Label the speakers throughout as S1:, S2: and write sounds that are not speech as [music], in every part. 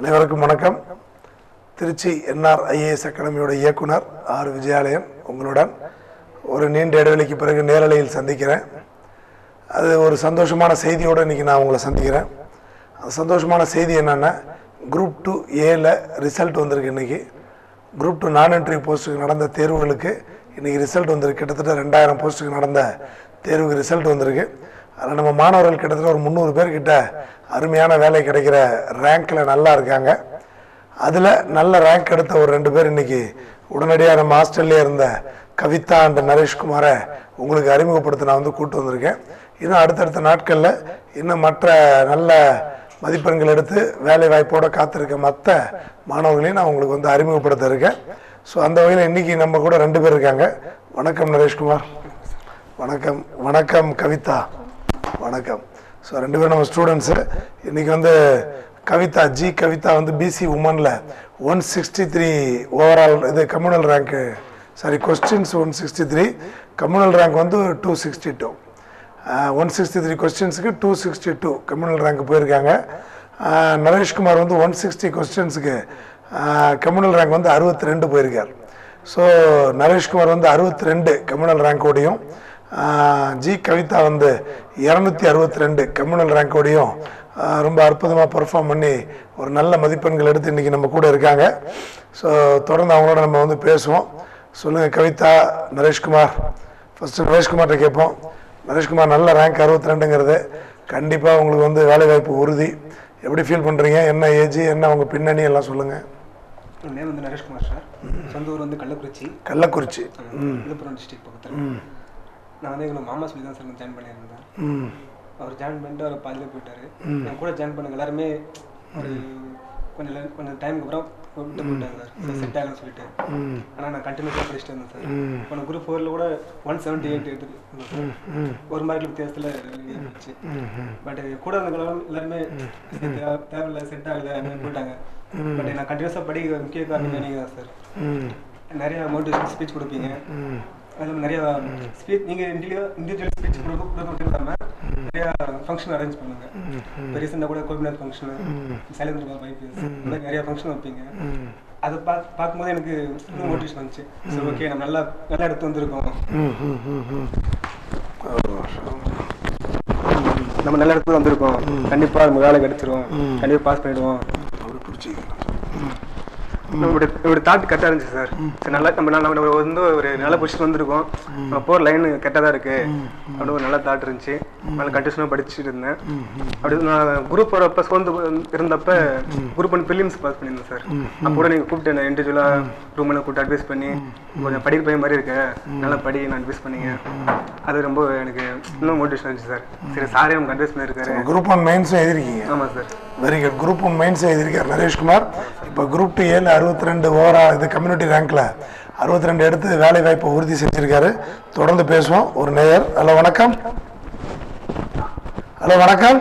S1: அனைவருக்கும் வணக்கம். Trichy NR IAS அகாடமியோட இயக்குனர் ஆர் விஜயாலயன் உங்களுடன் ஒரு நீண்ட இடைவெளிக்கு பிறகு நேரலையில் சந்திக்கிறேன். அது ஒரு சந்தோஷமான செய்தியோடு இன்றைக்கி நான் உங்களை சந்திக்கிறேன். அந்த சந்தோஷமான செய்தி என்னென்னா குரூப் டூ ஏல ரிசல்ட் வந்திருக்கு இன்றைக்கி குரூப் டூ நான் என்ட்ரி போஸ்ட்டுக்கு நடந்த தேர்வுகளுக்கு இன்றைக்கி ரிசல்ட் வந்திருக்கு. கிட்டத்தட்ட ரெண்டாயிரம் போஸ்ட்டுக்கு நடந்த தேர்வுக்கு ரிசல்ட் வந்திருக்கு. அதில் நம்ம மாணவர்கள் கிட்டத்தட்ட ஒரு முந்நூறு பேர்கிட்ட அருமையான வேலை கிடைக்கிற ரேங்க்கில் நல்லா இருக்காங்க. அதில் நல்ல ரேங்க் எடுத்த ஒரு ரெண்டு பேர் இன்னைக்கு உடனடியாக நம்ம ஹாஸ்டல்லே இருந்த கவிதா அண்ட் நரேஷ்குமாரை உங்களுக்கு அறிமுகப்படுத்த நான் வந்து கூப்பிட்டு வந்திருக்கேன். இன்னும் அடுத்தடுத்த நாட்களில் இன்னும் மற்ற நல்ல மதிப்பெண்கள் எடுத்து வேலை வாய்ப்போடு காத்திருக்க மற்ற மாணவர்களையும் நான் உங்களுக்கு வந்து அறிமுகப்படுத்த இருக்கேன். ஸோ அந்த வகையில் இன்றைக்கி நம்ம கூட ரெண்டு பேர் இருக்காங்க. வணக்கம் நரேஷ்குமார். வணக்கம். வணக்கம் கவிதா. வணக்கம். ஸோ ரெண்டு பேரும் நம்ம ஸ்டூடெண்ட்ஸு இன்றைக்கி வந்து கவிதா ஜி கவிதா வந்து பிசி உமனில் ஒன் சிக்ஸ்டி த்ரீ ஓவரால் இது communal rank sorry questions one sixty three communal rank வந்து two sixty two one sixty three கொஸ்டின்ஸுக்கு two sixty two communal rank போயிருக்காங்க நரேஷ்குமார் வந்து ஒன் சிக்ஸ்டி கொஸ்டின்ஸுக்கு கம்யூனல் ரேங்க் வந்து அறுபத்தி ரெண்டு போயிருக்கார். ஸோ நரேஷ்குமார் வந்து அறுபத்தி ரெண்டு கம்யூனல் ரேங்கோடையும் ஜி கவிதா வந்து இரநூத்தி அறுபத்தி ரெண்டு கம்யூனல் ரேங்கோடையும் ரொம்ப அற்புதமாக பெர்ஃபார்ம் பண்ணி ஒரு நல்ல மதிப்பெண்கள் எடுத்து இன்றைக்கி நம்ம கூட இருக்காங்க. ஸோ தொடர்ந்து அவங்களோட நம்ம வந்து பேசுவோம். சொல்லுங்கள் கவிதா நரேஷ்குமார். ஃபஸ்ட்டு நரேஷ்குமார்கிட்ட கேட்போம். நரேஷ்குமார் நல்ல ரேங்க் அறுபத்தி ரெண்டுங்கிறது. கண்டிப்பாக உங்களுக்கு வந்து வேலைவாய்ப்பு உறுதி. எப்படி ஃபீல் பண்ணுறீங்க என்ன ஏஜ் என்ன உங்கள் பின்னணி எல்லாம் சொல்லுங்கள்
S2: நேம் வந்து நரேஷ்குமார் சார். சொந்த ஊர் வந்து கள்ளக்குறிச்சி.
S1: கள்ளக்குறிச்சி.
S2: விழுப்புரம் டிஸ்ட்ரிக்ட் பக்கத்தில். நான் வந்து எங்களை மாமா சொல்லி தான் சார் ஜாயின் பண்ணியிருந்தேன்.
S1: ம்.
S2: அவர் ஜாயின் பண்ணிட்டு அவர் பாதியில் போயிட்டாரு. என் கூட ஜாயின் பண்ணவங்க எல்லாருமே ஒரு கொஞ்சம் கொஞ்சம் டைமுக்கு அப்புறம் விட்டு போயிட்டாங்க சார். செட் ஆகலன்னு சொல்லிட்டு. ஆனால் நான் கண்டினியூஸாக படிச்சுட்டு இருந்தேன் சார். போன குரூப் ஃபோரில் கூட ஒன் செவன்ட்டி எயிட் எடுத்து சார். ஒரு மார்க் வித்தியாசத்தில் இருந்துச்சு. பட் கூட இருந்தவங்க எல்லாருமே தேவை- தேவையில்ல செட் ஆகல போயிட்டாங்க. பட் நான் கண்டினியூஸாக படிக்க முக்கிய காரணம் நீங்கள் தான் சார்? நிறைய மோட்டிவேஷன் ஸ்பீச் கொடுப்பீங்க.
S1: ம்
S2: அதில் நிறைய ஸ்பீச் நீங்கள் இண்டிவிஜுவல் இண்டிவிஜுவல் ஸ்பீச் கொடுக்க கொடுக்க இல்லாமல் நிறைய ஃபங்க்ஷன் அரேஞ்ச் பண்ணுங்க. இப்போ ரீசெண்டாக கூட கோபிநாத் ஃபங்க்ஷனு சைலேந்திர பாபு ஐபிஎஸ் இந்த மாதிரி நிறைய ஃபங்க்ஷன் வைப்பீங்க. அதை பா பார்க்கும்போது எனக்கு இன்னும் மோட்டிவேஷன் வந்துச்சு. சரி ஓகே நம்ம நல்லா நல்லா எடுத்து வந்திருக்கோம். நம்ம நல்ல இடத்துல வந்திருக்கோம். கண்டிப்பாக நம்ம வேலை கிடைச்சிரும் கண்டிப்பாக பாஸ் பண்ணிடுவோம்.
S1: அப்படி பிடிச்சிக்கலாம்
S2: நம்மளுடைய தாட் கரெக்டாக இருந்துச்சு சார் சரி நல்லா நம்ம நம்ம வந்து ஒரு நல்ல பொசிஷன் வந்திருக்கோம். நம்ம போகிற லைன் கரெக்டாக தான் இருக்கு. அப்படி ஒரு நல்ல தாட் இருந்துச்சு. நல்லா கண்டிஷனாக படிச்சுட்டு இருந்தேன் அப்படி நான் குரூப் வரப்ப சோர்ந்து இருந்தப்ப குரூப் ஒன் பிலிம்ஸ் பாஸ் பண்ணியிருந்தேன் சார் அப்போ கூட நீங்கள் கூப்பிட்டு என்ன இண்டிவிஜுவலாக ரூமில் கூப்பிட்டு அட்வைஸ் பண்ணி கொஞ்சம் படிக்கிற பையன் மாதிரி இருக்க. நல்லா படி நான் அட்வைஸ் பண்ணீங்க. அது ரொம்ப எனக்கு இன்னும் மோட்டிவேஷன் இருந்துச்சு சார் சரி சாரே நமக்கு அட்வைஸ் பண்ணியிருக்காரு.
S1: குரூப் ஒன் மெயின்ஸும் எழுதிருக்கீங்க.
S2: ஆமாம் sir
S1: very good group one mains எழுதியிருக்கார் நரேஷ்குமார். இப்போ குரூப் டூ ஏழு அறுபத்தி ரெண்டு ஓவரா இது கம்யூனிட்டி ரேங்க்ல அறுபத்தி ரெண்டு எடுத்து வேலை வாய்ப்பை உறுதி செஞ்சிருக்காரு. தொடர்ந்து பேசுவோம். ஒரு நேயர். ஹலோ வணக்கம். ஹலோ வணக்கம்.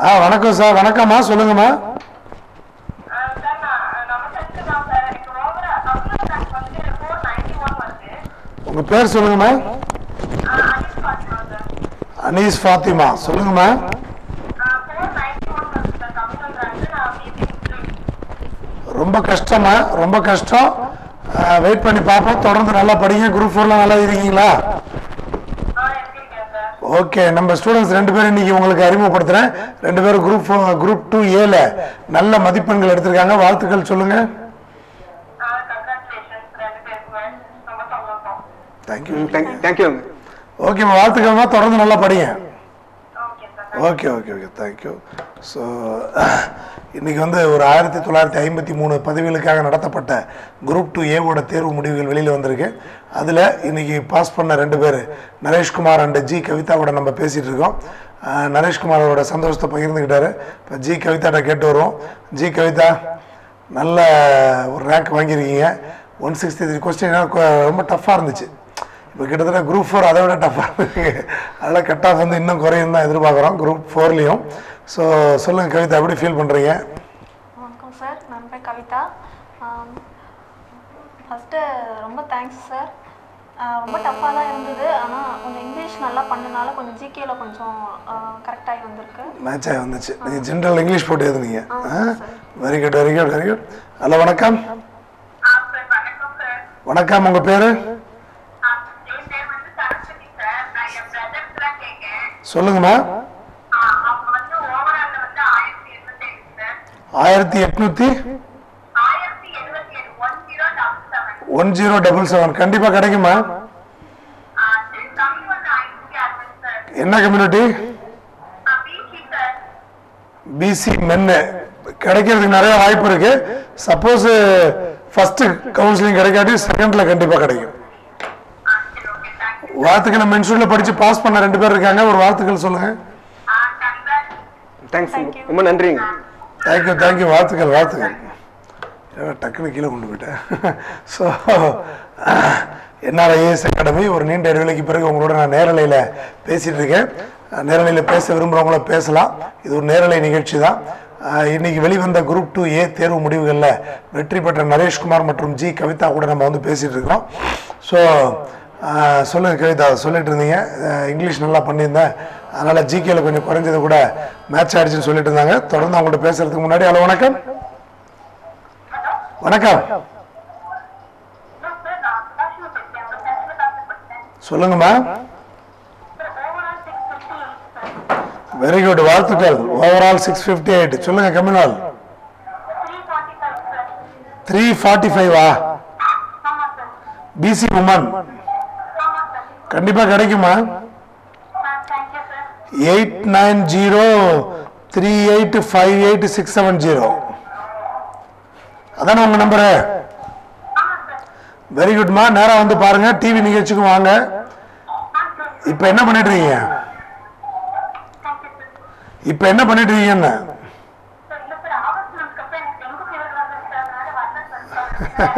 S3: ஆ,
S1: வணக்கம் சார் வணக்கம்மா. சொல்லுங்கம்மா.
S3: ஆ, சார், நான் நம்ம சென்ட் தான் சார். எனக்கு overall தமிழ் rank வந்து 491 வருது.
S1: உங்கள் பேர் சொல்லுங்கம்மா. அனீஸ் ஃபாத்திமா சொல்லுங்கம்மா
S3: ஆ, 491 வருது சார் தமிழ் rank. நான் BC முஸ்லிம்.
S1: ரொம்ப கஷ்டமா ரொம்ப கஷ்டம். வெயிட் பண்ணி பார்ப்போம். தொடர்ந்து நல்லா படிங்க. குரூப் ஃபோர்லாம் நல்லா இருக்கீங்களா. ஓகே நம்ம ஸ்டூடெண்ட்ஸ் ரெண்டு பேரும் இன்னைக்கு உங்களுக்கு அறிமுகப்படுத்துறேன். ரெண்டு பேரும் குரூப் குரூப் டூ ஏல நல்ல மதிப்பெண்கள் எடுத்திருக்காங்க. வாழ்த்துக்கள் சொல்லுங்க. தேங்க்யூ
S2: தேங்க் தேங்க்யூ
S1: ஓகேம்மா வாழ்த்துக்கள்மா தொடர்ந்து நல்லா படிங்க. Okay okay okay thank you so இன்றைக்கி வந்து ஒரு ஆயிரத்தி தொள்ளாயிரத்தி ஐம்பத்தி மூணு பதவிகளுக்காக நடத்தப்பட்ட குரூப் டூ ஏவோட தேர்வு முடிவுகள் வெளியில் வந்திருக்கு. அதில் இன்றைக்கி பாஸ் பண்ண ரெண்டு பேர் நரேஷ்குமார் அண்ட் ஜி கவிதாவோட நம்ம பேசிகிட்டு இருக்கோம். நரேஷ்குமார் அவரோட சந்தோஷத்தை பகிர்ந்துக்கிட்டாரு. இப்போ ஜி கவிதாட்ட கேட்டு வருவோம். ஜி கவிதா நல்ல ஒரு ரேங்க் வாங்கியிருக்கீங்க. ஒன் சிக்ஸ்டி த்ரீ கொஸ்டின் ரொம்ப டஃப்பாக இருந்துச்சு. இப்போ கிட்டத்தட்ட குரூப் ஃபோர் அதை விட டஃப்பாக இருக்கு. அதனால் கட் ஆஃப் வந்து இன்னும் குறையும் தான் எதிர்பார்க்குறோம். குரூப் ஃபோர்லேயும் ஸோ சொல்லுங்கள் கவிதா எப்படி ஃபீல் பண்ணுறீங்க
S4: வணக்கம் சார். நான் பேர் கவிதா. ஃபஸ்ட்டு ரொம்ப தேங்க்ஸ் சார். ரொம்ப டஃப்பாக தான் இருந்தது. ஆனால் கொஞ்சம் இங்கிலீஷ் நல்லா பண்ணனால கொஞ்சம் ஜிகேல கொஞ்சம் கரெக்ட் ஆகி வந்திருக்கு.
S1: மேட்ச் ஆகி வந்துச்சு. நீங்கள் ஜென்ரல் இங்கிலீஷ் போட்டு எழுதுனீங்க. Very good very good very good hello வணக்கம்.
S3: வணக்கம்
S1: உங்கள் பேர்
S3: ஆ, என் பேர் வந்து சரஸ்வதி சார் நான் என் பிரதர்ஸ்லாம் கேட்கேன்
S1: சொல்லுங்கம்மா.
S3: ஆயிரத்தி ஏழு ஒன் ஜீரோ டபுள் செவன்
S1: கண்டிப்பாக கிடைக்குமா என்ன கம்யூனிட்டி
S3: பிசி
S1: மென்னு. கிடைக்கிறதுக்கு நிறைய வாய்ப்பு இருக்கு. சப்போஸ் ஃபர்ஸ்ட் கவுன்சிலிங் கிடைக்காட்டி செகண்ட்ல கண்டிப்பாக கிடைக்கும்
S3: ஆ சரி ஓகே தேங்க்யூ
S1: வாழ்த்துக்களை மென்சூரில் படித்து பாஸ் பண்ண ரெண்டு பேர் இருக்காங்க. ஒரு வாழ்த்துக்கள் சொல்லுங்க.
S2: தேங்க்ஸ். ரொம்ப நன்றிங்க.
S1: தேங்க்யூ தேங்க்யூ வாழ்த்துக்கள் வாழ்த்துக்கள் டக்குனு கீழே கொண்டு போயிட்டேன். ஸோ என்ஆர்ஐஎஸ் அகாடமி ஒரு நீண்ட இடைவெளிக்கு பிறகு உங்களோட நான் நேரலையில் பேசிகிட்டு இருக்கேன். நேரலையில் பேச விரும்புகிறவங்கள பேசலாம். இது ஒரு நேரலை நிகழ்ச்சி தான். இன்னைக்கு வெளிவந்த குரூப் டூ ஏ தேர்வு முடிவுகளில் வெற்றி பெற்ற நரேஷ்குமார் மற்றும் ஜி கவிதா கூட நம்ம வந்து பேசிகிட்டு இருக்கோம் ஸோ சொல்லுங்கள் கவிதா சொல்லிட்டு இருந்தீங்க. இங்கிலீஷ் நல்லா பண்ணியிருந்தேன். அதனால் ஜிகேல கொஞ்சம் குறைஞ்சது கூட மேட்ச் ஆயிடுச்சுன்னு சொல்லிட்டு இருந்தாங்க. தொடர்ந்து அவங்கள்ட்ட பேசுறதுக்கு முன்னாடி ஹலோ வணக்கம். வணக்கம். சொல்லுங்கம்மா வெரி குட் வாழ்த்துக்கள். ஓவரால் சிக்ஸ் ஃபிஃப்டி எயிட் சொல்லுங்க கம்யூனல்
S3: த்ரீ ஃபார்ட்டி ஃபைவ்
S1: ஃபைவா பிசி உமன் கண்டிப்பாக கிடைக்குமா? Eight nine zero three eight five eight six seven zero. அதானே உங்கள் நம்பரு? வெரி குட்மா நேராக வந்து பாருங்க. டிவி நிகழ்ச்சிக்கும் வாங்க. இப்போ என்ன பண்ணிட்டு இருக்கீங்க இப்போ என்ன பண்ணிட்டு இருக்கீங்கன்னு
S3: குரூப் [laughs] ஃபோரில் எவ்வளோ பண்ணியிருக்கீங்க மந்த்க்கு அப்புறம் எனக்கு டெங்கு ஃபீவர் வந்தது சார் அதனால வரல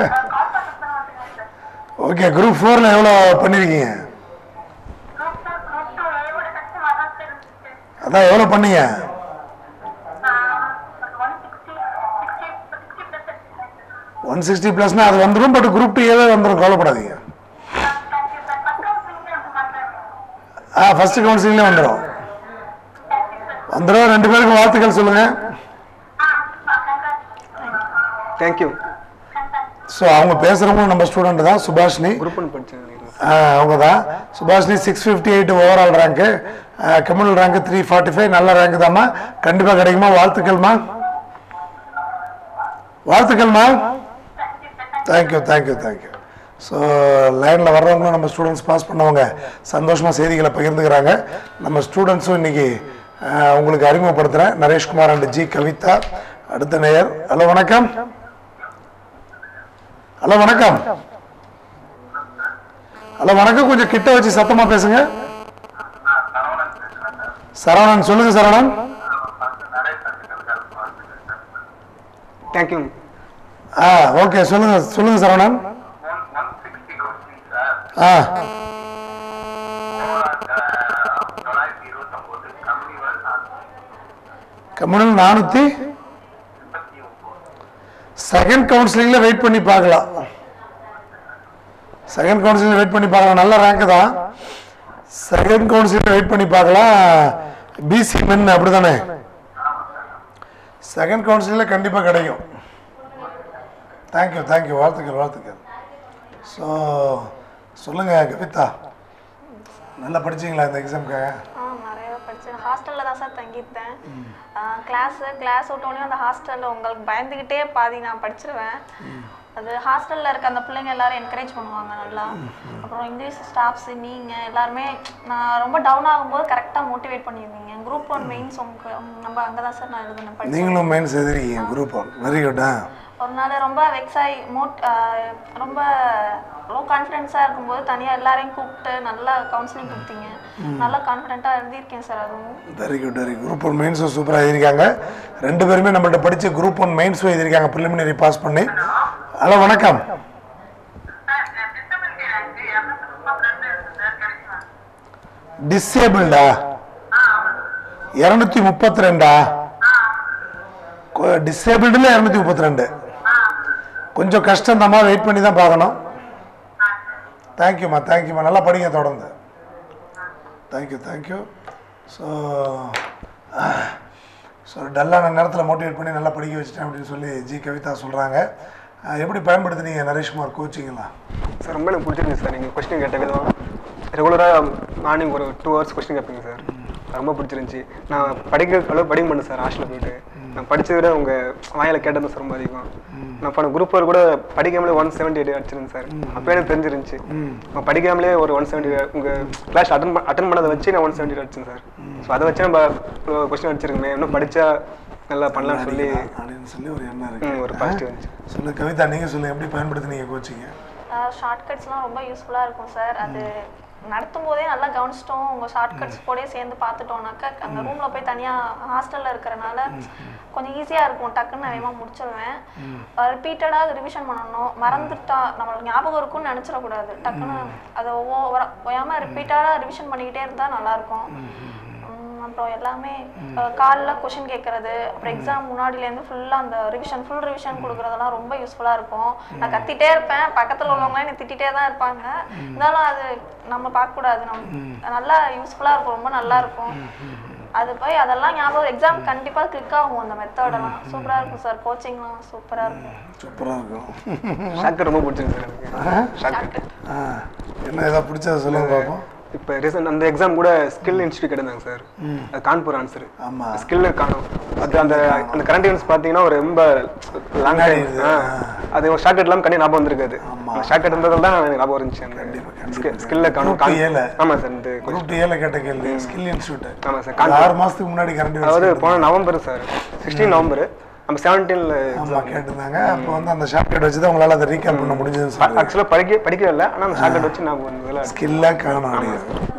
S3: சார் கால் பண்ண சார் வந்துருக்கேன் சார்
S1: ஓகே குரூப் ஃபோரில் எவ்வளோ பண்ணியிருக்கீங்க
S3: குரூப் டூ குரூப் டூ ஏவோட கஷ்டம் அதான் சார் இருந்துச்சு
S1: அதான் எவ்வளோ பண்ணீங்க?
S3: ஒன் சிக்ஸ்டி
S1: ப்ளஸ்னா அது வந்துடும் பட் குரூப் டூ வந்துடும் கவலைப்படாதீங்க. ஆ ஃபர்ஸ்ட் கவுன்சிலிங்லேயே வந்துடும் வந்துடும் ரெண்டு பேருக்கு வாழ்த்துக்கள் சொல்லுங்கள்
S2: தேங்க்யூ
S1: ஸோ அவங்க பேசுகிறவங்களும் நம்ம ஸ்டூடெண்ட் தான் சுபாஷினி. அவங்க தான் Subhashini six fifty eight overall rank communal rank three forty five நல்ல ரேங்க் தாம்மா. கண்டிப்பாக கிடைக்குமா? வாழ்த்துக்கள்மா. வாழ்த்துக்கள்மா. தேங்க்யூ தேங்க்யூ தேங்க்யூ ஸோ லைனில் வர்றவங்களும் நம்ம ஸ்டூடெண்ட்ஸ் பாஸ் பண்ணவங்க சந்தோஷமாக செய்திகளை பகிர்ந்துக்கிறாங்க. நம்ம ஸ்டூடெண்ட்ஸும் இன்னைக்கு உங்களுக்கு அறிமுகப்படுத்துகிறேன் நரேஷ்குமார் அண்ட் ஜி கவிதா. அடுத்த நேயர். ஹலோ வணக்கம். ஹலோ வணக்கம். ஹலோ வணக்கம். கொஞ்சம் கிட்ட வச்சு சத்தமாக பேசுங்க. சரவணன் சொல்லுங்க சரவணன்.
S2: தேங்க்யூ
S1: ஆ ஓகே சொல்லுங்க சொல்லுங்க சரவணன். ஆ. கம்யூனல் நானூற்றி செகண்ட் கவுன்சிலிங்கில் வெயிட் பண்ணி பார்க்கலாம். செகண்ட் கவுன்சிலிங் வெயிட் பண்ணி பார்க்கலாம். நல்ல ரேங்க் தான். செகண்ட் கவுன்சிலிங் வெயிட் பண்ணி பார்க்கலாம். பிசி மென் அப்படிதானே செகண்ட் கவுன்சிலிங்கில் கண்டிப்பாக கிடைக்கும். தேங்க்யூ தேங்க்யூ வாழ்த்துக்கள் வாழ்த்துக்கள். ஸோ சொல்லுங்கள் கவிதா. நல்லா படிச்சீங்களா இந்த எக்ஸாமுக்காக
S4: ஹாஸ்டலில் தான் சார் தங்கியிருந்தேன். கிளாஸு கிளாஸ் விட்டோடனே அந்த ஹாஸ்டலில் உங்களுக்கு பயந்துக்கிட்டே பாதி நான் படிச்சிருவேன். அது ஹாஸ்டலில் இருக்க அந்த பிள்ளைங்க எல்லாரும் என்கரேஜ் பண்ணுவாங்க நல்லா. அப்புறம் இங்கிலீஷ் ஸ்டாஃப்ஸு நீங்கள் எல்லாருமே நான் ரொம்ப டவுன் ஆகும்போது கரெக்டாக மோட்டிவேட் பண்ணியிருந்தீங்க குரூப் ஒன் மெயின்ஸ் உங்களுக்கு நம்ம அங்கே தான் சார் நான் எழுதுனேன்
S1: நீங்களும் மெயின்ஸ் எழுதிருக்கீங்க குரூப் ஒன் வெரி குட் ஆ?
S4: ஒரு நாள் ரொம்ப வெக்ஸ் ஆகி மோட் ரொம்ப லோ கான்ஃபிடென்ஸாக இருக்கும்போது தனியாக எல்லாரையும் கூப்பிட்டு நல்லா கவுன்சிலிங் கொடுத்தீங்க. நல்லா கான்ஃபிடென்ட்டாக எழுதியிருக்கேன் சார் அதுவும்.
S1: Very good very group one மெயின்ஸும் சூப்பராக எழுதியிருக்காங்க. ரெண்டு பேருமே நம்மள்ட்ட படித்த குரூப் ஒன் மெயின்ஸும் எழுதியிருக்காங்க. ப்ரிலிமினரி பாஸ் பண்ணி. ஹலோ வணக்கம். டிசேபிள்டா இரநூத்தி முப்பத்தி ரெண்டா டிசேபிள்டில் இரநூத்தி முப்பத்தி ரெண்டு கொஞ்சம் கஷ்டம் வெயிட் பண்ணி தான் பார்க்கணும் தேங்க்யூம்மா தேங்க்யூம்மா நல்லா படிங்க தொடர்ந்து. Thank you thank you so so டல்லான நேரத்தில் மோட்டிவேட் பண்ணி நல்லா படிக்க வச்சிட்டேன் அப்படின்னு சொல்லி ஜி. கவிதா சொல்கிறாங்க எப்படி பயன்படுத்துனீங்க நரேஷ்குமார் கோச்சிங்கெல்லாம்?
S2: சார் ரொம்ப எனக்கு பிடிச்சிருந்துச்சு சார். நீங்கள் கொஸ்டின் கேட்ட விதம் ரெகுலராக மார்னிங் ஒரு டூ ஹவர்ஸ் கொஸ்டின் கேட்பீங்க சார். ரொம்ப பிடிச்சிருந்துச்சி. நான் படிக்கிற அளவு படிக்க மாட்டேன் சார் ஹாஸ்டலில் போயிட்டு. நான் படித்ததை விட உங்கள் வாயில் கேட்டது சார் ரொம்ப அதிகம். நான் போன குரூப் ஃபோர் கூட படிக்காமலே ஒன் செவன்ட்டி எயிட் அடிச்சிருந்தேன் சார். அப்போ எனக்கு தெரிஞ்சிருந்துச்சு. நான் படிக்காமலே ஒரு ஒன் செவன்ட்டி உங்கள் கிளாஸ் அட்டன் அட்டன் பண்ணதை வச்சு நான் ஒன் செவன்ட்டி அடிச்சேன் சார். ஸோ அதை வச்சு நம்ம கொஸ்டின் அடிச்சிருக்கேன் இன்னும் படித்தா நல்லா பண்ணலாம்னு சொல்லி
S1: அப்படின்னு சொல்லி ஒரு எண்ணம் இருக்கு.
S2: ஒரு பாசிட்டிவ்
S1: சொல்லு கவிதா நீங்கள் சொல்லுங்கள் எப்படி பயன்படுத்துனீங்க கோச்சிங்க
S4: ஷார்ட்கட்ஸ்லாம் ரொம்ப யூஸ்ஃபுல்லாக இருக்கும் சார் அது நடத்தும் போதே நல்லா கவனிச்சிட்டோம். உங்கள் ஷார்ட்கட்ஸ் போடே சேர்ந்து பார்த்துட்டோம்னாக்கா அந்த ரூமில் போய் தனியாக ஹாஸ்டலில் இருக்கிறனால கொஞ்சம் ஈஸியாக இருக்கும். டக்குன்னு வேகமாக முடிச்சிடுவேன் ரிப்பீட்டடாக அது ரிவிஷன் பண்ணணும். மறந்துட்டா நம்மளுக்கு ஞாபகம் இருக்கும்னு நினச்சிடக்கூடாது. டக்குன்னு அதை ஒவ்வொரு ஓயாமல் ரிப்பீட்டடாக ரிவிஷன் பண்ணிக்கிட்டே இருந்தால் நல்லாயிருக்கும் அப்புறம் எல்லாமே. காலைல கொஷின் கேட்கறது அப்புறம் எக்ஸாம் முன்னாடிலேருந்து ஃபுல்லாக அந்த ரிவிஷன் ஃபுல் ரிவிஷன் கொடுக்குறதெல்லாம் ரொம்ப யூஸ்ஃபுல்லாக இருக்கும். நான் கத்திட்டே இருப்பேன். பக்கத்தில் உள்ளவங்க என்னை திட்டிகிட்டே தான் இருப்பாங்க. இருந்தாலும் அது நம்ம பார்க்கக்கூடாது. நம்ம நல்லா யூஸ்ஃபுல்லாக இருக்கும். ரொம்ப நல்லா இருக்கும். அது போய் அதெல்லாம் ஞாபகம் எக்ஸாம் கண்டிப்பாக கிளிக் ஆகும் அந்த மெத்தடெல்லாம் சூப்பராக இருக்கும் சார் கோச்சிங்லாம் சூப்பராக இருக்கும்.
S1: சூப்பராக இருக்கும்.
S2: ஷாக்கர் ரொம்ப பிடிச்சிருக்கு சார்
S1: என்ன ஏதாவது பிடிச்சதை சொல்லுங்க பார்ப்போம்
S2: இப்போ ரீசெண்ட் அந்த எக்ஸாம் கூட ஸ்கில் இன்ஸ்டியூட் கேட்டிருந்தாங்க சார் அது கான்பூர் ஆன்சர்
S1: ஆமா.
S2: ஸ்கில் காணும். அது அந்த அந்த கரண்ட் பார்த்தீங்கன்னா ஒரு ரொம்ப லாங் டைம் அது ஒரு ஷார்ட் இல்லாமல் கண்டி ஞாபகம் வந்திருக்காது. ஷார்ட் இருந்ததால தான் எனக்கு ஞாபகம் இருந்துச்சு. அந்த ஸ்கில்ல காணும்.
S1: ல.
S2: ஆமாம் சார் இந்த
S1: குரூப் ஏல கேட்ட கேள்வி. ஸ்கில் இன்ஸ்டியூட்
S2: ஆமாம் சார்
S1: ஆறு மாதத்துக்கு முன்னாடி கரண்ட்
S2: அதாவது போன நவம்பர் சார் சிக்ஸ்டீன் நவம்பர். நம்ம செவன்டீனில்
S1: ஆமா கேட்டிருந்தாங்க. அப்போ வந்து அந்த ஷார்ட்கட் வச்சு தான் உங்களால் அதை ரீகால் பண்ண சொல்லுங்க
S2: ஆக்சுவலாக படிக்க படிக்கவே இல்லை. ஆனால் அந்த ஷார்ட் வச்சு நான் வந்ததில்
S1: ஸ்கில்லாக காணும்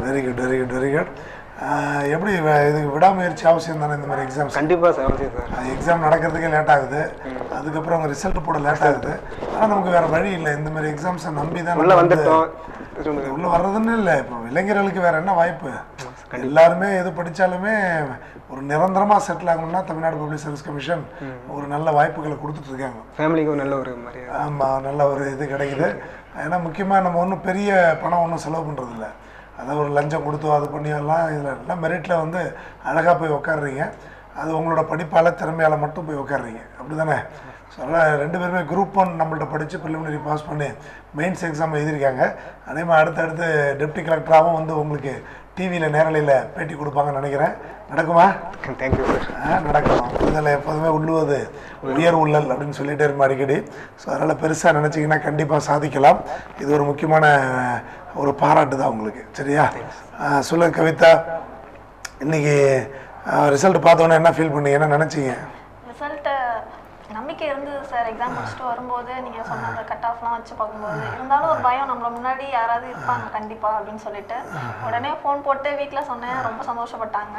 S1: very good very good very good எப்படி இதுக்கு விடாமுயற்சி அவசியம் தானே இந்த மாதிரி எக்ஸாம்ஸ்
S2: கண்டிப்பாக சார் அவசியம் சார்.
S1: எக்ஸாம் நடக்கிறதுக்கே லேட் ஆகுது. அதுக்கப்புறம் அவங்க ரிசல்ட் போட லேட் ஆகுது. ஆனால் நமக்கு வேற வழி இல்லை. இந்த மாதிரி எக்ஸாம்ஸை நம்பி தான்
S2: உள்ளே வந்துட்டோம்.
S1: உள்ள வர்றதுன்னு இல்லை. இப்போ இளைஞர்களுக்கு வேற என்ன வாய்ப்பு? எல்லாருமே எது படிச்சாலுமே ஒரு நிரந்தரமா செட்டில் ஆகணும்னா தமிழ்நாடு பப்ளிக் சர்வீஸ் கமிஷன் ஒரு நல்ல வாய்ப்புகளை கொடுத்துட்டு இருக்காங்க.
S2: ஃபேமிலிக்கு ஒரு நல்ல ஒரு மரியாதை.
S1: ஆமா நல்ல ஒரு இது கிடைக்குது. ஏன்னா முக்கியமா நம்ம ஒன்றும் பெரிய பணம் ஒன்றும் செலவு பண்றது இல்ல அதாவது ஒரு லஞ்சம் கொடுத்தோ அது பண்ணியெல்லாம் இதில் எல்லாம் மெரிட்டில் வந்து அழகாக போய் உட்காடுறீங்க அது உங்களோட படிப்பால் திறமையால் மட்டும் போய் உட்காடுறீங்க அப்படி தானே ஸோ அதனால் ரெண்டு பேருமே குரூப் ஒன் நம்மள்ட்ட படித்து ப்ரிலிமினரி பாஸ் பண்ணி மெயின்ஸ் எக்ஸாம் எழுதியிருக்காங்க. அதே மாதிரி அடுத்தடுத்து டெப்டி கலெக்டராகவும் வந்து உங்களுக்கு டிவியில் நேரலையில் பேட்டி கொடுப்பாங்கன்னு நினைக்கிறேன். நடக்குமா?
S2: தேங்க்யூ சார்
S1: ஆ, நடக்கணும் இதில் எப்போதுமே உள்ளுவது உயர் உள்ளல் அப்படின்னு சொல்லிட்டே இருக்கும் அடிக்கடி. ஸோ அதனால் பெருசாக நினச்சிங்கன்னா கண்டிப்பாக சாதிக்கலாம். இது ஒரு முக்கியமான ஒரு பாராட்டு தான் உங்களுக்கு. சரியா? சொல்லுங்க கவிதா. இன்னைக்கு ரிசல்ட் பார்த்தோன்னே என்ன ஃபீல் பண்ணீங்க? என்ன நினச்சிங்க?
S4: நம்பிக்கை இருந்தது சார் எக்ஸாம் முடிச்சுட்டு வரும்போது நீங்க சொன்ன அந்த கட் ஆஃப்லாம் வச்சு பார்க்கும்போது இருந்தாலும் ஒரு பயம் நம்மள முன்னாடி யாராவது இருப்பாங்க கண்டிப்பா அப்படின்னு சொல்லிட்டு. உடனே ஃபோன் போட்டு வீட்ல சொன்னேன். ரொம்ப சந்தோஷப்பட்டாங்க.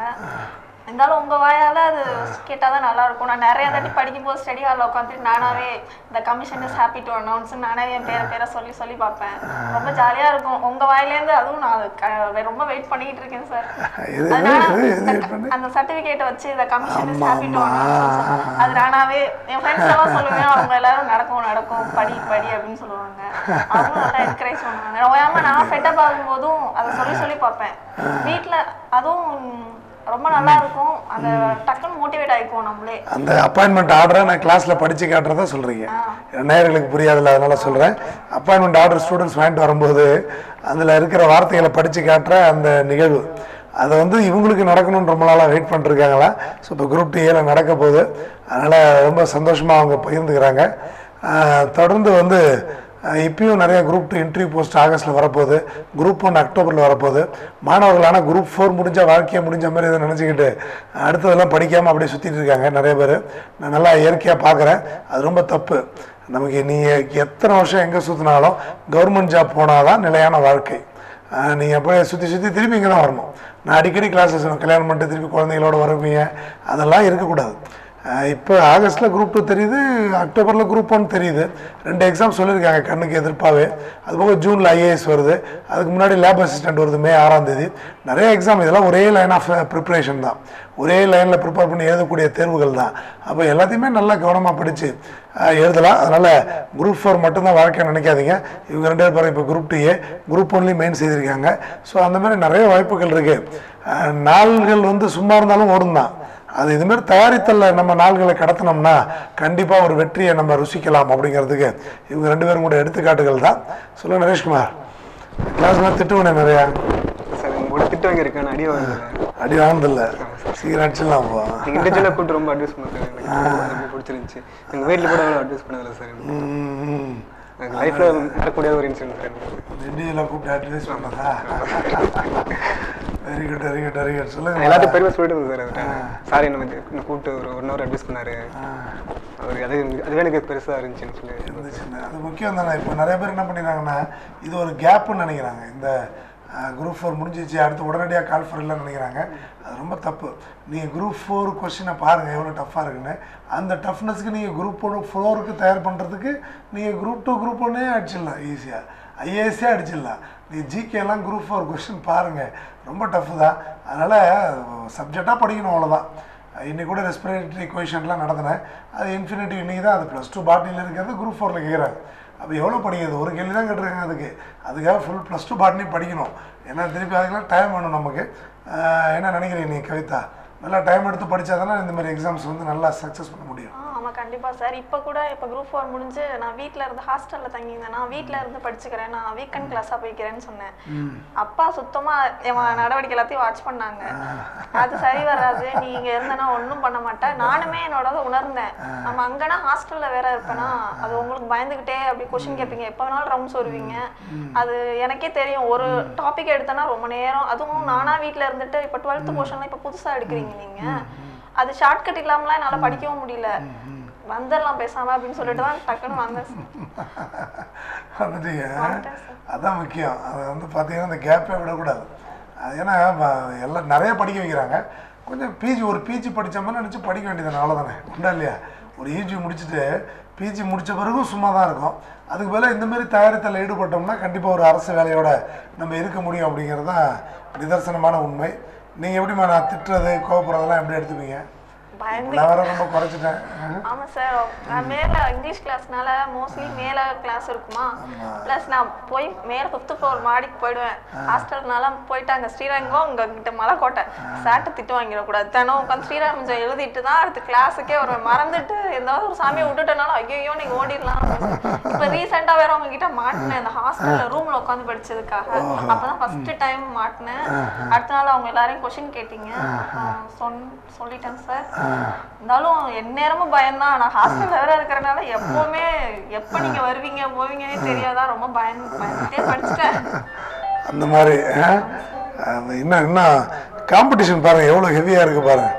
S4: இருந்தாலும் உங்க வாயால அது கேட்டாதான் நல்லா இருக்கும் நான் நிறைய தாட்டி படிக்கும்போது ஸ்டடி ஹாலில் உட்காந்துட்டு நானாவே இந்த commission is happy to announce நானே என் பேரை பேரை சொல்லி சொல்லி பார்ப்பேன். ரொம்ப ஜாலியா இருக்கும். உங்க வாயிலேருந்து அதுவும் நான் ரொம்ப வெயிட் பண்ணிட்டு இருக்கேன் சார் [laughs]
S1: எது
S4: அது நானா-
S1: எது எது
S4: இந்த க- அந்த சர்டிபிகேட் வச்சு இந்த கமிஷன் இஸ் ஹாப்பி டு அது நானாவே என் ஃப்ரெண்ட்ஸ் எல்லாம் [laughs] சொல்லுவேன் அவங்க எல்லாரும் நடக்கும் நடக்கும் படி படி அப்படின்னு சொல்லுவாங்க. அவங்களும் நல்லா என்கரேஜ் பண்ணுவாங்க. ஓயாம நான் ஃபெட்டப் ஆகும்போதும் அதை சொல்லி சொல்லி பார்ப்பேன். வீட்ல அதுவும் ரொம்ப நல்லா இருக்கும் அந்த டக்குன்னு மோட்டிவேட் ஆயிக்குவோம் நம்மளே.
S1: அந்த அப்பாயின்மெண்ட் ஆர்டரை நான் கிளாஸில் படித்து காட்டுறதா சொல்கிறீங்க நேயர்களுக்கு புரியாதுல்ல அதனால சொல்கிறேன் அப்பாயின்மெண்ட் ஆர்டர் ஸ்டூடெண்ட்ஸ் வாங்கிட்டு வரும்போது அதில் இருக்கிற வார்த்தைகளை படித்து காட்டுற அந்த நிகழ்வு. அதை வந்து இவங்களுக்கு நடக்கணும்னு ரொம்ப நாளாக வெயிட் பண்ணிருக்காங்களா ஸோ இப்போ குரூப் டிஏல நடக்க போகுது. அதனால் ரொம்ப சந்தோஷமாக அவங்க பகிர்ந்துக்கிறாங்க. தொடர்ந்து வந்து இப்பயும் நிறைய குரூப் டூ இன்டர்வியூ போஸ்ட் ஆகஸ்ட்டில் வரப்போகுது. குரூப் ஒன் அக்டோபரில் வரப்போகுது. மாணவர்கள் ஆனால் குரூப் ஃபோர் முடிஞ்ச வாழ்க்கையை முடிஞ்ச மாதிரி இதை நினச்சிக்கிட்டு அடுத்ததெல்லாம் படிக்காமல் அப்படியே சுற்றிட்டு இருக்காங்க நிறைய பேர். நான் நல்லா இயற்கையாக பார்க்குறேன். அது ரொம்ப தப்பு. நமக்கு நீ எத்தனை வருஷம் எங்கே சுற்றினாலும் கவர்மெண்ட் ஜாப் போனால் தான் நிலையான வாழ்க்கை. நீங்கள் அப்படியே சுற்றி சுற்றி திருப்பி இங்கே தான் வரணும். நான் அடிக்கடி கிளாஸஸ் கல்யாணம் பண்ணிட்டு திருப்பி குழந்தைகளோட வருவீங்க. அதெல்லாம் இருக்கக்கூடாது. இப்போ ஆகஸ்ட்டில் குரூப் டூ தெரியுது அக்டோபரில் குரூப் ஒன் தெரியுது. ரெண்டு எக்ஸாம் சொல்லியிருக்காங்க கண்ணுக்கு எதிர்ப்பாகவே அதுபோக ஜூனில் ஐஏஎஸ் வருது. அதுக்கு முன்னாடி லேப் அசிஸ்டன்ட் வருது மே ஆறாம் தேதி. நிறைய எக்ஸாம் இதெல்லாம் ஒரே லைன் ஆஃப் ப்ரிப்பரேஷன் தான். ஒரே லைனில் ப்ரிப்பேர் பண்ணி எழுதக்கூடிய தேர்வுகள் தான். அப்போ எல்லாத்தையுமே நல்லா கவனமாக படித்து எழுதலாம். அதனால் குரூப் ஃபோர் மட்டும்தான் வாழ்க்கை நினைக்காதீங்க. இவங்க ரெண்டு பேர் பாருங்கள் இப்போ குரூப் டூ ஏ குரூப் ஒன்லேயும் மெயின் செய்திருக்காங்க. ஸோ அந்த மாதிரி நிறைய வாய்ப்புகள் இருக்குது நாள்கள் வந்து சும்மா இருந்தாலும் ஓடும் தான் அது இதுமாரி தயாரித்தல்ல நம்ம நாள்களை கடத்தினோம்னா கண்டிப்பாக ஒரு வெற்றியை நம்ம ருசிக்கலாம் அப்படிங்கிறதுக்கு இவங்க ரெண்டு பேரும் கூட எடுத்துக்காட்டுகள் தான். சொல்லுங்க நரேஷ்குமார். கிளாஸ்லாம் திட்டுவனே நிறையா.
S2: திட்டு வாங்கியிருக்கேன் அடி
S1: அடி வாங்கினதில்ல. சீக்கிரம் அடிச்சிடலாம் போ
S2: இண்டிவிஜுவலாக கூப்பிட்டு ரொம்ப அட்வைஸ் பண்ண சார் எனக்கு ரொம்ப பிடிச்சிருந்துச்சு. எங்கள் வீட்டில் கூட அட்வைஸ் பண்ணதில்ல சார். லைஃப்பில் நடக்கக்கூடிய ஒரு இன்சிடென்ட்.
S1: இண்டியில் கூப்பிட்டு அட்வைஸ் பண்ணதா? Very good very good very good சொல்லுங்க.
S2: நான் எல்லாத்தையும் பெருமை சொல்லிட்டு இருந்தேன் சார் சாரி நம்ம இன்னும் கூப்பிட்டு ஒரு ஒன் ஹவர் அட்வைஸ் பண்ணாரு. அவர் அது அதுவே எனக்கு பெருசாக இருந்துச்சுன்னு சொல்லி.
S1: இருந்துச்சுன்னு. அது முக்கியம் தானே. இப்போ நிறைய பேர் என்ன பண்ணிடுறாங்கன்னா இது ஒரு கேப்புன்னு நினைக்கிறாங்க. இந்த குரூப் ஃபோர் முடிஞ்சிச்சு அடுத்து உடனடியாக கால் ஃபார் இல்லைன்னு நினைக்கிறாங்க. அது ரொம்ப தப்பு. நீங்கள் குரூப் ஃபோர் கொஸ்டினை பாருங்கள் எவ்வளோ டஃப்பாக இருக்குன்னு. அந்த டஃப்னஸ்க்கு நீங்கள் குரூப் ஒன்று ஃபோருக்கு தயார் பண்ணுறதுக்கு நீங்கள் குரூப் டூ குரூப் ஒன்னே அடிச்சிடலாம் ஈஸியாக ஐஏஎஸ்ஸே அடிச்சிடலாம். நீ ஜிகேலாம் குரூப் ஃபோர் கொஸ்டின் பாருங்கள் ரொம்ப டஃப்பு தான். அதனால் சப்ஜெக்டாக படிக்கணும் அவ்வளோதான் இன்றைக்கி கூட ரெஸ்பிரேட்டரி கொஷின்லாம் நடத்தினேன் அது இன்ஃபினிட்டி இன்றைக்கி தான் அது ப்ளஸ் டூ பாட்டியில் இருக்கிறது குரூப் ஃபோரில் கேட்குறாங்க அப்போ எவ்வளோ படிக்கிறது? ஒரு கேள்வி தான் கேட்டிருக்காங்க அதுக்கு. அதுக்காக ஃபுல் ப்ளஸ் டூ பாட்னி படிக்கணும். ஏன்னா திருப்பி அதுக்கெல்லாம் டைம் வேணும் நமக்கு. என்ன நினைக்கிறீங்க நீ கவிதா? நல்லா டைம் எடுத்து படித்தா தானே இந்த மாதிரி எக்ஸாம்ஸ் வந்து நல்லா சக்ஸஸ் பண்ண முடியும்.
S4: ஆமாம் கண்டிப்பாக சார். இப்போ கூட இப்போ குரூப் ஃபோர் முடிஞ்சு நான் வீட்டில் இருந்து ஹாஸ்டலில் தங்கியிருந்தேன். நான் வீட்டில் இருந்து படிச்சுக்கிறேன். நான் வீக்கெண்ட் கிளாஸாக போய்க்கிறேன்னு சொன்னேன். அப்பா சுத்தமாக என் நடவடிக்கை எல்லாத்தையும் வாட்ச் பண்ணாங்க. அது சரி வராது. நீ இங்கே இருந்தனா ஒன்றும் பண்ண மாட்டேன் நானுமே என்னோட உணர்ந்தேன். நம்ம அங்கன்னா ஹாஸ்டலில் வேற இருப்பேனா? அது உங்களுக்கு பயந்துக்கிட்டே அப்படி கொஷின் கேட்பீங்க. எப்போ வேணாலும் ரவுண்ட்ஸ் வருவீங்க. அது எனக்கே தெரியும். ஒரு டாபிக் எடுத்தேன்னா ரொம்ப நேரம். அதுவும் நானா வீட்டில் இருந்துட்டு இப்போ டுவெல்த்து போர்ஷன்லாம் இப்போ புதுசாக எடுக்கிறீங்க நீங்கள் அது ஷார்ட்கட் இல்லாமலாம் என்னால் படிக்கவும் முடியல. வந்துடலாம் பேசாம அப்படின்னு சொல்லிட்டு தான் டக்குன்னு வந்தேன்
S1: வந்துட்டீங்க. அதான் முக்கியம். அது வந்து பார்த்தீங்கன்னா இந்த கேப்பே விடக்கூடாது. அது ஏன்னா எல்லாம் நிறைய படிக்க வைக்கிறாங்க. கொஞ்சம் பிஜி ஒரு பிஜி படித்தோம்னா நினச்சி படிக்க வேண்டியது அவ்வளோதானே உண்டா இல்லையா? ஒரு யூஜி முடிச்சுட்டு பிஜி முடிச்ச பிறகும் சும்மா தான் இருக்கும். அதுக்கு மேலே இந்த மாதிரி தயாரித்தல் ஈடுபட்டோம்னா கண்டிப்பாக ஒரு அரசு வேலையோட நம்ம இருக்க முடியும் அப்படிங்கிறது தான் நிதர்சனமான உண்மை. நீங்கள் எப்படிம்மா நான் திட்டுறது கோவப்படுறதெல்லாம் எப்படி எடுத்துப்பீங்க? ரொம்ப குறைச்சிட்டேன்.
S4: ஆமா சார். நான் மேல இங்கிலீஷ் கிளாஸ்னால மோஸ்ட்லி மேல கிளாஸ் இருக்குமா? ப்ளஸ் நான் போய் மேல ஃபிஃப்த் ஃப்ளோர் மாடிக்கு போயிடுவேன். ஹாஸ்டல்னால போயிட்டாங்க. ஸ்ரீரங்கம் உங்க கிட்ட மலைக்கோட்டை. சாட்டை திட்டு வாங்கிடக்கூடாது. தினம் உட்காந்து ஸ்ரீராமஜம் எழுதிட்டு தான் அடுத்து கிளாஸுக்கே வருவேன். மறந்துட்டு எந்த ஒரு சாமியை விட்டுட்டனாலும் ஐயோ நீங்க ஓடிடலாம். இப்போ ரீசெண்டா வேற உங்ககிட்ட மாட்டினேன். இந்த ஹாஸ்டல்ல ரூம்ல உட்காந்து படிச்சதுக்காக. அப்பதான் ஃபர்ஸ்ட் டைம் மாட்டினேன். அடுத்த நாள் அவங்க எல்லாரையும் கொஷின் கேட்டீங்க. சொன் சொல்லிட்டேன் சார். இருந்தாலும் எந்நேரமும் பயம்தான். நான் ஹாஸ்டல்ல வேற இருக்கிறனால எப்பவுமே எப்ப நீங்க வருவீங்க போவீங்கன்னே தெரியாதான் ரொம்ப பயம் பயந்துட்டே படிச்சுட்டேன்.
S1: அந்த மாதிரி ஆ? அது காம்படிஷன் பாருங்க எவ்வளோ ஹெவியாக இருக்குது பாருங்க.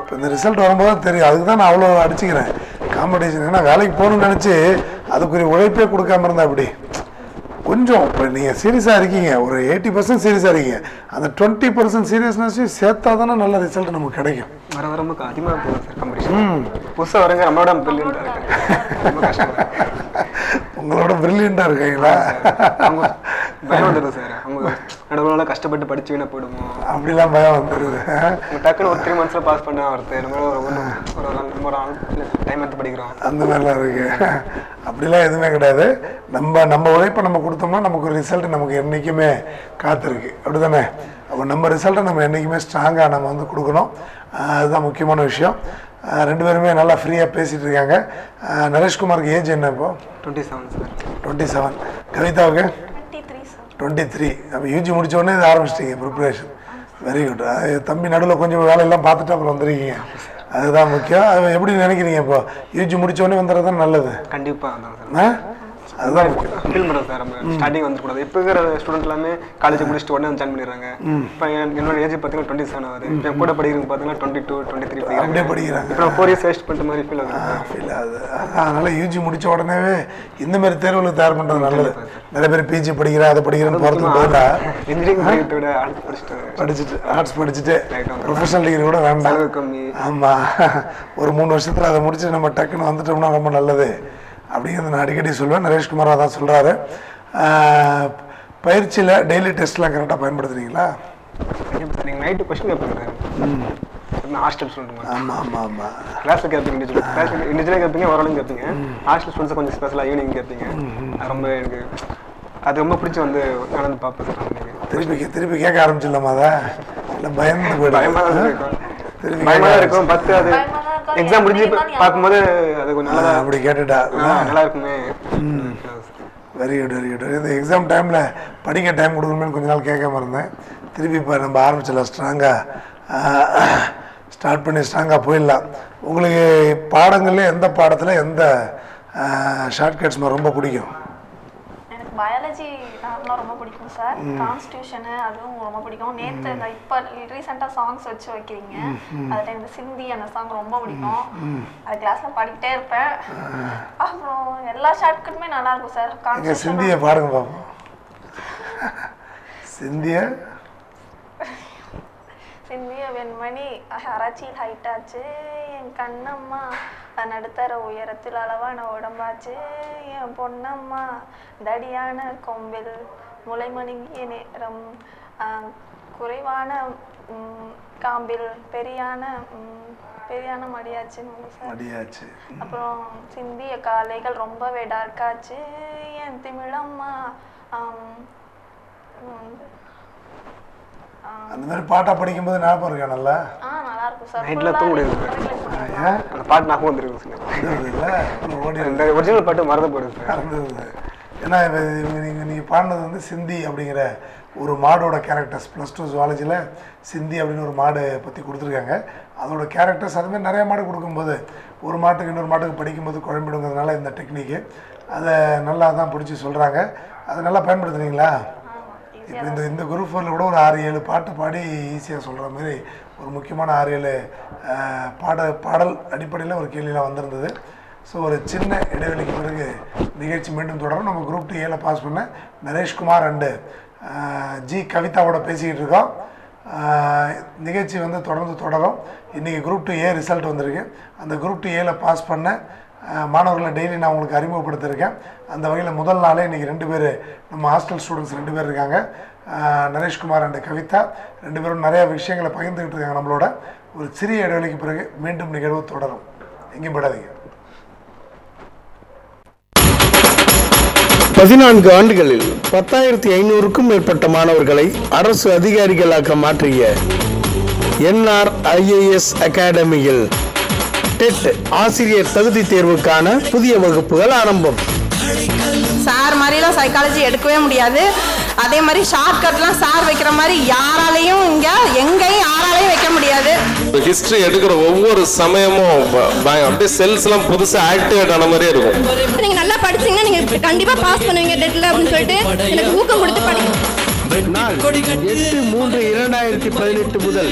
S1: இப்போ இந்த ரிசல்ட் வரும்போது தான் தெரியும். அதுக்கு தான் நான் அவ்வளோ அடிச்சுக்கிறேன். காம்படிஷன் ஏன்னா வேலைக்கு போகணும்னு நினச்சி அதுக்குரிய உழைப்பே கொடுக்காம இருந்தா அப்படி கொஞ்சம் இப்போ நீங்கள் சீரியஸாக இருக்கீங்க. ஒரு எயிட்டி பர்சன்ட் சீரியஸாக இருக்கீங்க. அந்த டுவெண்ட்டி பர்சன்ட் சீரியஸ்னஸையும் சேர்த்தா தானே நல்ல ரிசல்ட் நமக்கு கிடைக்கும்.
S2: வர வர ரொம்ப அதிகமாக போகுது சார் காம்படிஷன் புதுசாக வரங்க நம்மளோட பிரில்லியண்டாக இருக்கு.
S1: உங்களோட பிரில்லியண்ட்டாக இருக்கீங்களா?
S2: பயம் வந்துடும் சார் அவங்க நடுவில் கஷ்டப்பட்டு படிச்சு வீணா போயிடுமோ?
S1: அப்படிலாம் பயம் வந்துடுது
S2: டக்குன்னு ஒரு த்ரீ மந்த்ஸில் பாஸ் பண்ண வருது நம்ம ஒரு ஒரு ரொம்ப டைம் எடுத்து படிக்கிறோம்.
S1: அந்த மாதிரிலாம் இருக்கு. அப்படிலாம் எதுவுமே கிடையாது. நம்ம நம்ம உழைப்பை நம்ம கொடுத்தோம்னா நமக்கு ஒரு ரிசல்ட் நமக்கு என்றைக்குமே காத்திருக்கு. அப்படிதானே? அப்போ நம்ம ரிசல்ட்டை நம்ம என்றைக்குமே ஸ்ட்ராங்காக நம்ம வந்து கொடுக்கணும். அதுதான் முக்கியமான விஷயம். ரெண்டு பேருமே நல்லா ஃப்ரீயாக பேசிகிட்டு இருக்காங்க. நரேஷ்குமாருக்கு ஏஜ் என்ன இப்போ?
S2: Twenty seven sir
S1: twenty seven கவிதாவுக்கு?
S4: Twenty three
S1: அப்போ யூஜி முடிச்ச உடனே இது ஆரம்பிச்சிட்டிங்க ப்ரிப்பரேஷன் வெரி குட் தம்பி நடுவில் கொஞ்சம் வேலையெல்லாம் பார்த்துட்டு அப்புறம் வந்துருக்கீங்க. அதுதான் முக்கியம். அது எப்படி நினைக்கிறீங்க இப்போ? யூஜி முடிச்ச உடனே வந்துடுறது தான் நல்லது?
S2: கண்டிப்பாக
S1: அதுதான் முக்கியம்.
S2: ஃபீல் பண்ணுறோம் சார் நம்ம ஸ்டார்டிங் வந்துக்கூடாது இப்போ இருக்கிற ஸ்டூடெண்ட் எல்லாமே காலேஜ் முடிச்சுட்டு உடனே ஜாயின் பண்ணிடுறாங்க. இப்போ என்னோட ஏஜ் பார்த்தீங்கன்னா டுவெண்ட்டி செவன் ஆகுது. என் கூட படிக்கிறவங்க பார்த்தீங்கன்னா டுவெண்ட்டி டூ டுவெண்ட்டி த்ரீ
S1: அப்படியே
S2: படிக்கிறாங்க. இப்போ ஃபோர் இயர்ஸ் வேஸ்ட் பண்ணிட்ட மாதிரி ஃபீல் ஆகுது.
S1: ஃபீல் ஆகுது. அதனால யூஜி முடிச்ச உடனேவே இந்த மாதிரி தேர்வுகளுக்கு தயார் பண்ணுறது நல்லது. நிறைய பேர் பிஜி படிக்கிறேன் அதை படிக்கிறேன்னு போகிறதுக்கு
S2: இன்ஜினியரிங் படிக்கிறத விட அடுத்து படிச்சுட்டு
S1: படிச்சுட்டு ஆர்ட்ஸ் படிச்சுட்டு. ப்ரொஃபஷனல் டிகிரி கூட வேண்டாம்.
S2: கம்மி.
S1: ஆமாம் ஒரு மூணு வருஷத்தில் அதை முடிச்சு நம்ம டக்குன்னு வந்துட்டோம்னா ரொம்ப நல்லது. அப்படிங்கிறது நான் அடிக்கடி சொல்லுவேன் நரேஷ்குமார் அதான் சொல்கிறாரு பயிற்சியில் டெய்லி டெஸ்ட்லாம் கரெக்டாக பயன்படுத்துறீங்களா?
S2: நீங்கள் நைட்டு கொஸ்டின் கேட்பீங்க ஹாஸ்டல் ஸ்டூடெண்ட்
S1: ஆமாம் ஆமாம் ஆமாம்
S2: கிளாஸில் கேட்பீங்க இண்டிவிஜுவல் கிளாஸ் இண்டிவிஜுவலாக கேட்பீங்க ஓரளவு கேட்பீங்க. ஹாஸ்டல் ஸ்டூடெண்ட்ஸ் கொஞ்சம் ஸ்பெஷலாக ஈவினிங் கேட்பீங்க. ரொம்ப எனக்கு அது ரொம்ப பிடிச்சி வந்து நான் வந்து பார்ப்பேன்.
S1: திருப்பி திருப்பி கேட்க ஆரம்பிச்சிடலாமா அதை? இல்லை பயந்து போயிடும்?
S2: பயமா தான் இருக்கும்
S1: திருப்பி
S2: பயமா இருக்கும் பத்து அது. எக்ஸாம் முடிஞ்சு பார்க்கும்போது அது கொஞ்சம் நல்லா
S1: அப்படி கேட்டுட்டா.
S2: நல்லா இருக்குமே.
S1: வெரி குட் வெரி குட் இந்த எக்ஸாம் டைமில் படிக்க டைம் கொடுக்கணும்னு கொஞ்ச நாள் கேட்காம இருந்தேன். திருப்பி இப்போ நம்ம ஆரம்பிச்சிடலாம். ஸ்ட்ராங்காக ஸ்டார்ட் பண்ணி ஸ்ட்ராங்காக போயிடலாம். உங்களுக்கு பாடங்கள்ல எந்த பாடத்தில் எந்த ஷார்ட்கட்ஸ் ரொம்ப பிடிக்கும்?
S4: எனக்கு பயாலஜி நார்மலாக ரொம்ப பிடிக்கும் சார். கான்ஸ்டியூஷனு அதுவும் ரொம்ப பிடிக்கும். நேற்று இந்த இப்போ ரீசெண்டாக சாங்ஸ் வச்சு வைக்கிறீங்க. அதில் இந்த சிந்தி அந்த சாங் ரொம்ப பிடிக்கும். அது கிளாஸில் பாடிக்கிட்டே இருப்பேன். அப்புறம் எல்லா ஷார்ட்கட்டுமே நல்லா இருக்கும் சார். கான்ஸ்டியூஷன்
S1: சிந்தியை பாருங்க பார்ப்போம் சிந்திய?
S4: சிந்திய வெண்மணி அராச்சியில் ஹைட் ஆச்சு. என் கண்ணம்மா நடுத்தர உயரத்தில் அளவான உடம்பாச்சு. என் பொன்னம்மா தடியான கொம்பில் முளைமணுங்கிய நேரம் குறைவான காம்பில் பெரியான பெரியான மடியாச்சுன்னு சார்
S1: மடியாச்சு.
S4: அப்புறம் சிந்திய காலைகள் ரொம்பவே டார்க்காச்சு என் திமிழம்மா
S1: அந்த மாதிரி பாட்டாக படிக்கும்போது ஞாபகம் இருக்கா நல்லா?
S4: ஆ நல்லா இருக்கும் சார்
S2: Night ல தூங்க முடியாது அந்த பாட்டு ஞாபகம் வந்துருக்கு ஒரிஜினல் பாட்டு மறந்து போயிடுது
S1: ஏன்னா நீங்கள் நீங்கள் பாடினது வந்து சிந்தி அப்படிங்கிற ஒரு மாடோட கேரக்டர்ஸ் ப்ளஸ் டூ ஜுவாலஜியில் சிந்தி அப்படின்னு ஒரு மாடு பற்றி கொடுத்துருக்காங்க. அதோட கேரக்டர்ஸ் அதுமாதிரி நிறைய மாடு கொடுக்கும்போது ஒரு மாட்டுக்கு இன்னொரு மாட்டுக்கு படிக்கும்போது குழம்பிடுங்கிறதுனால இந்த டெக்னிக்கு அதை நல்லா தான் பிடிச்சி சொல்கிறாங்க அதை நல்லா பயன்படுத்துறீங்களா இப்போ இந்த இந்த குரூப் ஃபோரில் கூட ஒரு ஆறு ஏழு பாட்டு பாடி ஈஸியாக சொல்கிற மாதிரி ஒரு முக்கியமான ஆறு ஏழு பாட பாடல் அடிப்படையில் ஒரு கேள்வியெலாம் வந்திருந்தது. ஸோ ஒரு சின்ன இடைவெளிக்கு பிறகு நிகழ்ச்சி மீண்டும் தொடரும். நம்ம குரூப் டி ஏல பாஸ் பண்ண நரேஷ்குமார் அண்டு ஜி கவிதாவோட பேசிக்கிட்டு இருக்கோம். நிகழ்ச்சி வந்து தொடர்ந்து தொடரும். இன்றைக்கி குரூப் டூ ஏ ரிசல்ட் வந்திருக்கு. அந்த குரூப் டூ ஏல பாஸ் பண்ண மாணவர்களை டெய்லி நான் உங்களுக்கு அறிமுகப்படுத்தியிருக்கேன். அந்த வகையில் முதல் நாளே இன்றைக்கி ரெண்டு பேர் நம்ம ஹாஸ்டல் ஸ்டூடெண்ட்ஸ் ரெண்டு பேர் இருக்காங்க. நரேஷ்குமார் அண்ட் கவிதா. ரெண்டு பேரும் நிறைய விஷயங்களை பகிர்ந்துக்கிட்டு இருக்காங்க நம்மளோட. ஒரு சிறிய இடைவெளிக்கு பிறகு மீண்டும் நிகழ்வு தொடரும். எங்கேயும் விடாதீங்க
S5: பதினான்கு ஆண்டுகளில் பத்தாயிரத்தி ஐநூறுக்கும் மேற்பட்ட மாணவர்களை அரசு அதிகாரிகளாக மாற்றிய என்ஆர் ஐஏஎஸ் அகாடமியில் டெட் ஆசிரியர் தகுதி தேர்வுக்கான புதிய வகுப்புகள் ஆரம்பம்.
S6: சார் மாதிரிலாம் சைக்காலஜி எடுக்கவே முடியாது. அதே மாதிரி ஷார்ட்கட்லாம் சார் வைக்கிற மாதிரி யாராலையும் இங்க எங்கேயும் யாராலையும் வைக்க முடியாது.
S7: ஹிஸ்டரி எடுக்கிற ஒவ்வொரு சமயமும் அப்படியே செல்ஸ் எல்லாம் புதுசா ஆக்டிவேட் ஆன மாதிரியே இருக்கும்.
S8: நீங்க நல்லா படிச்சீங்கன்னா நீங்க கண்டிப்பா பாஸ் பண்ணுவீங்க டெட்ல அப்படின்னு சொல்லிட்டு எனக்கு ஊக்கம் கொடுத்து படிக்க
S5: நாள் எட்டு மூன்று இரண்டாயிரத்தி பதினெட்டு முதல்.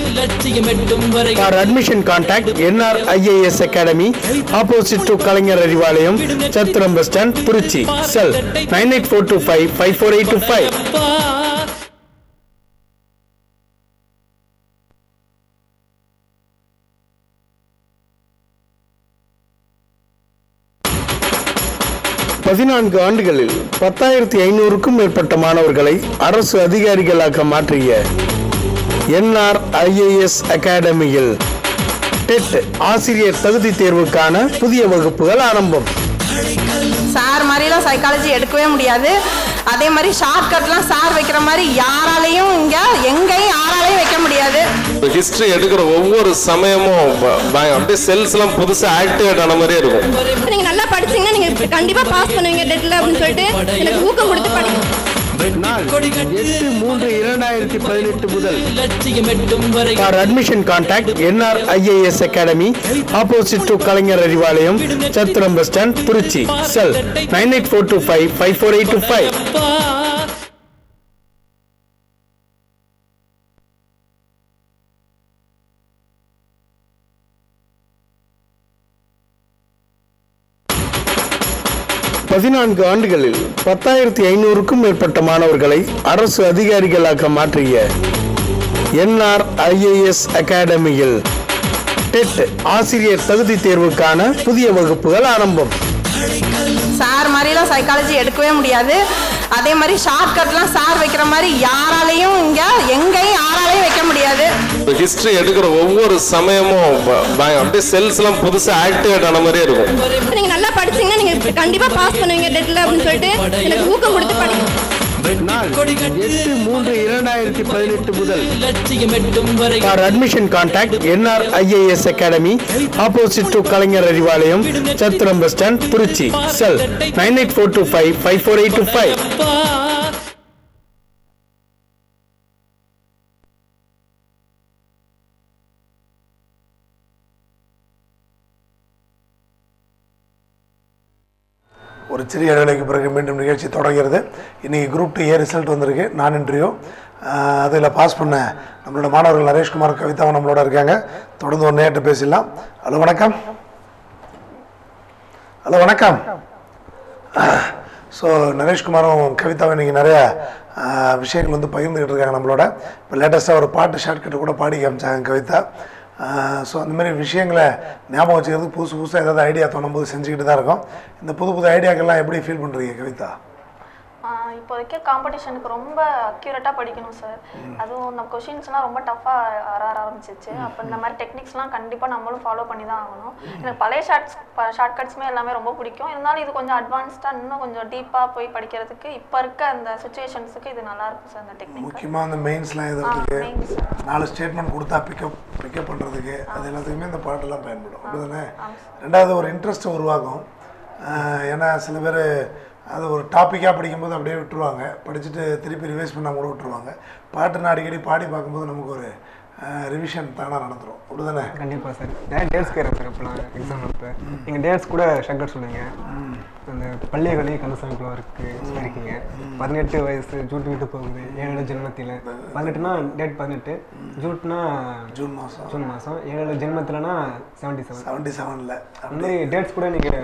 S5: For admission contact NR IAS academy opposite to Kalaignar Arivalayam Chathiram bus stand Trichy. Cell nine eight four two five five four eight two five பதினான்கு ஆண்டுகளில் பத்தாயிரத்தி ஐநூறுக்கும் மேற்பட்ட மாணவர்களை அரசு அதிகாரிகளாக மாற்றிய என்ஆர் ஐஏஎஸ் அகாடமியில் டெட் ஆசிரியர் தகுதி தேர்வுக்கான புதிய வகுப்புகள் ஆரம்பம்.
S6: சார் மாதிரிலாம் சைக்காலஜி எடுக்கவே முடியாது. அதே மாதிரி ஷார்ட்கட்லாம் சார் வைக்கிற மாதிரி யாராலையும் இங்கே எங்கேயும் யாராலையும் வைக்க முடியாது.
S7: ஹிஸ்டரி எடுக்கிற ஒவ்வொரு சமயமும் அப்படியே செல்ஸ் எல்லாம் புதுசா ஆக்டிவேட் ஆன மாதிரியே இருக்கும்.
S8: நீங்க நல்லா படிச்சீங்கன்னா நீங்க கண்டிப்பா பாஸ் பண்ணுவீங்க டெட்ல அப்படின்னு சொல்லிட்டு எனக்கு ஊக்கம் கொடுத்து படிக்க
S5: நாள் எட்டு மூன்று இரண்டாயிரத்தி பதினெட்டு முதல் for admission contact NR IAS academy opposite to Kalaignar Arivalayam Chathiram bus stand Trichy cell nine eight four two five five four eight two five பதினான்கு ஆண்டுகளில் பத்தாயிரத்தி ஐநூறுக்கும் மேற்பட்ட மாணவர்களை அரசு அதிகாரிகளாக மாற்றிய என்ஆர் ஐஏஎஸ் அகாடமியில் டெட் ஆசிரியர் தகுதி தேர்வுக்கான புதிய வகுப்புகள் ஆரம்பம்.
S6: சார் மாதிரிலாம் சைக்காலஜி எடுக்கவே முடியாது. அதே மாதிரி ஷார்ட்கட்லாம் சார் வைக்கிற மாதிரி யாராலையும் இங்கே எங்கேயும் யாராலையும் வைக்க முடியாது.
S7: ஹிஸ்டரி எடுக்கிற ஒவ்வொரு சமயமும் அப்படியே செல்ஸ் எல்லாம் புதுசா ஆக்டிவேட் ஆன மாதிரியே இருக்கும்.
S8: நீங்க நல்லா படிச்சீங்கன்னா நீங்க கண்டிப்பா பாஸ் பண்ணுவீங்க டெட்ல அப்படின்னு சொல்லிட்டு எனக்கு ஊக்கம் கொடுத்து
S5: எட்டு மூன்று இரண்டாயிரத்தி பதினெட்டு முதல் for admission contact NR IAS academy opposite to Kalaignar Arivalayam Chathiram bus stand Trichy cell nine eight four two five five four eight two five
S1: ஒரு சிறிய இடைவெளிக்கு பிறகு மீண்டும் நிகழ்ச்சி தொடங்கிறது. இன்றைக்கி குரூப் டூ ஏ ரிசல்ட் வந்திருக்கு. நான் இன்டர்வியூ அதில் பாஸ் பண்ண நம்மளோட மாணவர்கள் நரேஷ்குமார் கவிதாவும் நம்மளோட இருக்காங்க. தொடர்ந்து ஒரு நேரத்தை பேசிடலாம். ஹலோ வணக்கம். ஹலோ வணக்கம். ஸோ நரேஷ்குமாரும் கவிதாவும் இன்றைக்கி நிறைய விஷயங்கள் வந்து பகிர்ந்துக்கிட்டு இருக்காங்க நம்மளோட. இப்போ லேட்டஸ்ட்டாக ஒரு பாட்டு ஷார்ட்கட்டு கூட பாடி காமிச்சாங்க கவிதா. ஸோ அந்த மாதிரி விஷயங்களை ஞாபகம் வச்சுக்கிறதுக்கு புதுசு புதுசாக ஏதாவது ஐடியா தோணும்போது செஞ்சுக்கிட்டு தான் இருக்கோம். இந்த புது புது ஐடியாக்கெல்லாம் எப்படி ஃபீல் பண்ணுறீங்க கவிதா?
S4: இப்போதைக்கு காம்படிஷனுக்கு ரொம்ப அக்யூரேட்டாக படிக்கணும் சார் அதுவும் இந்த கொஷின்ஸ்லாம் ரொம்ப டஃப்பாக வர ஆரம்பிச்சிச்சு அப்போ இந்த மாதிரி டெக்னிக்ஸ்லாம் கண்டிப்பாக நம்மளும் ஃபாலோ பண்ணி தான் ஆகணும். எனக்கு பழைய ஷார்ட்ஸ் ஷார்ட்கட்ஸுமே எல்லாமே ரொம்ப பிடிக்கும். இருந்தாலும் இது கொஞ்சம் அட்வான்ஸ்டாக இன்னும் கொஞ்சம் டீப்பாக போய் படிக்கிறதுக்கு இப்போ இருக்க அந்த சுச்சுவேஷன்ஸுக்கு இது நல்லா இருக்கும் சார் அந்த டெக்னிக்
S1: முக்கியமாக அந்த மெயின்ஸ்லாம் எழுதுறதுக்கு நாலு ஸ்டேட்மெண்ட் கொடுத்தா பிக்கப் பிக்கப் பண்ணுறதுக்கு அது எல்லாத்துக்குமே இந்த பாட்டெல்லாம் பயன்படும். அப்படிதானே? ரெண்டாவது ஒரு இன்ட்ரெஸ்ட்டை உருவாக்கும் ஆஹ் ஏன்னா சில பேர் அது ஒரு டாப்பிக்காக படிக்கும்போது அப்படியே விட்டுருவாங்க. படிச்சுட்டு திருப்பி ரிவைஸ் பண்ணால் கூட விட்டுருவாங்க. பாட்டு நான் அடிக்கடி பாடி பார்க்கும்போது நமக்கு ஒரு ரிவிஷன் தானாக நடந்துரும். அப்படிதானே?
S2: கண்டிப்பாக சார். நிறைய டேட்ஸ் கேட்குறேன் சார் இப்போலாம் எக்ஸாம் அப்போ. நீங்கள் டேட்ஸ் கூட ஷங்கர் சொல்லுங்க அந்த பள்ளிகளி கந்தசாமிக்குள்ள இருக்கு இருக்கீங்க பதினெட்டு வயசு ஜூட் விட்டு போகுது ஏழு ஜென்மத்தில் பதினெட்டுனா டேட் பதினெட்டு. ஜூட்னா
S1: ஜூன் மாதம்
S2: ஜூன் மாதம் ஏழு ஜென்மத்தில்னா செவன்ட்டி செவன்
S1: செவன்ட்டி செவனில்
S2: அந்த மாதிரி டேட்ஸ் கூட நீங்கள்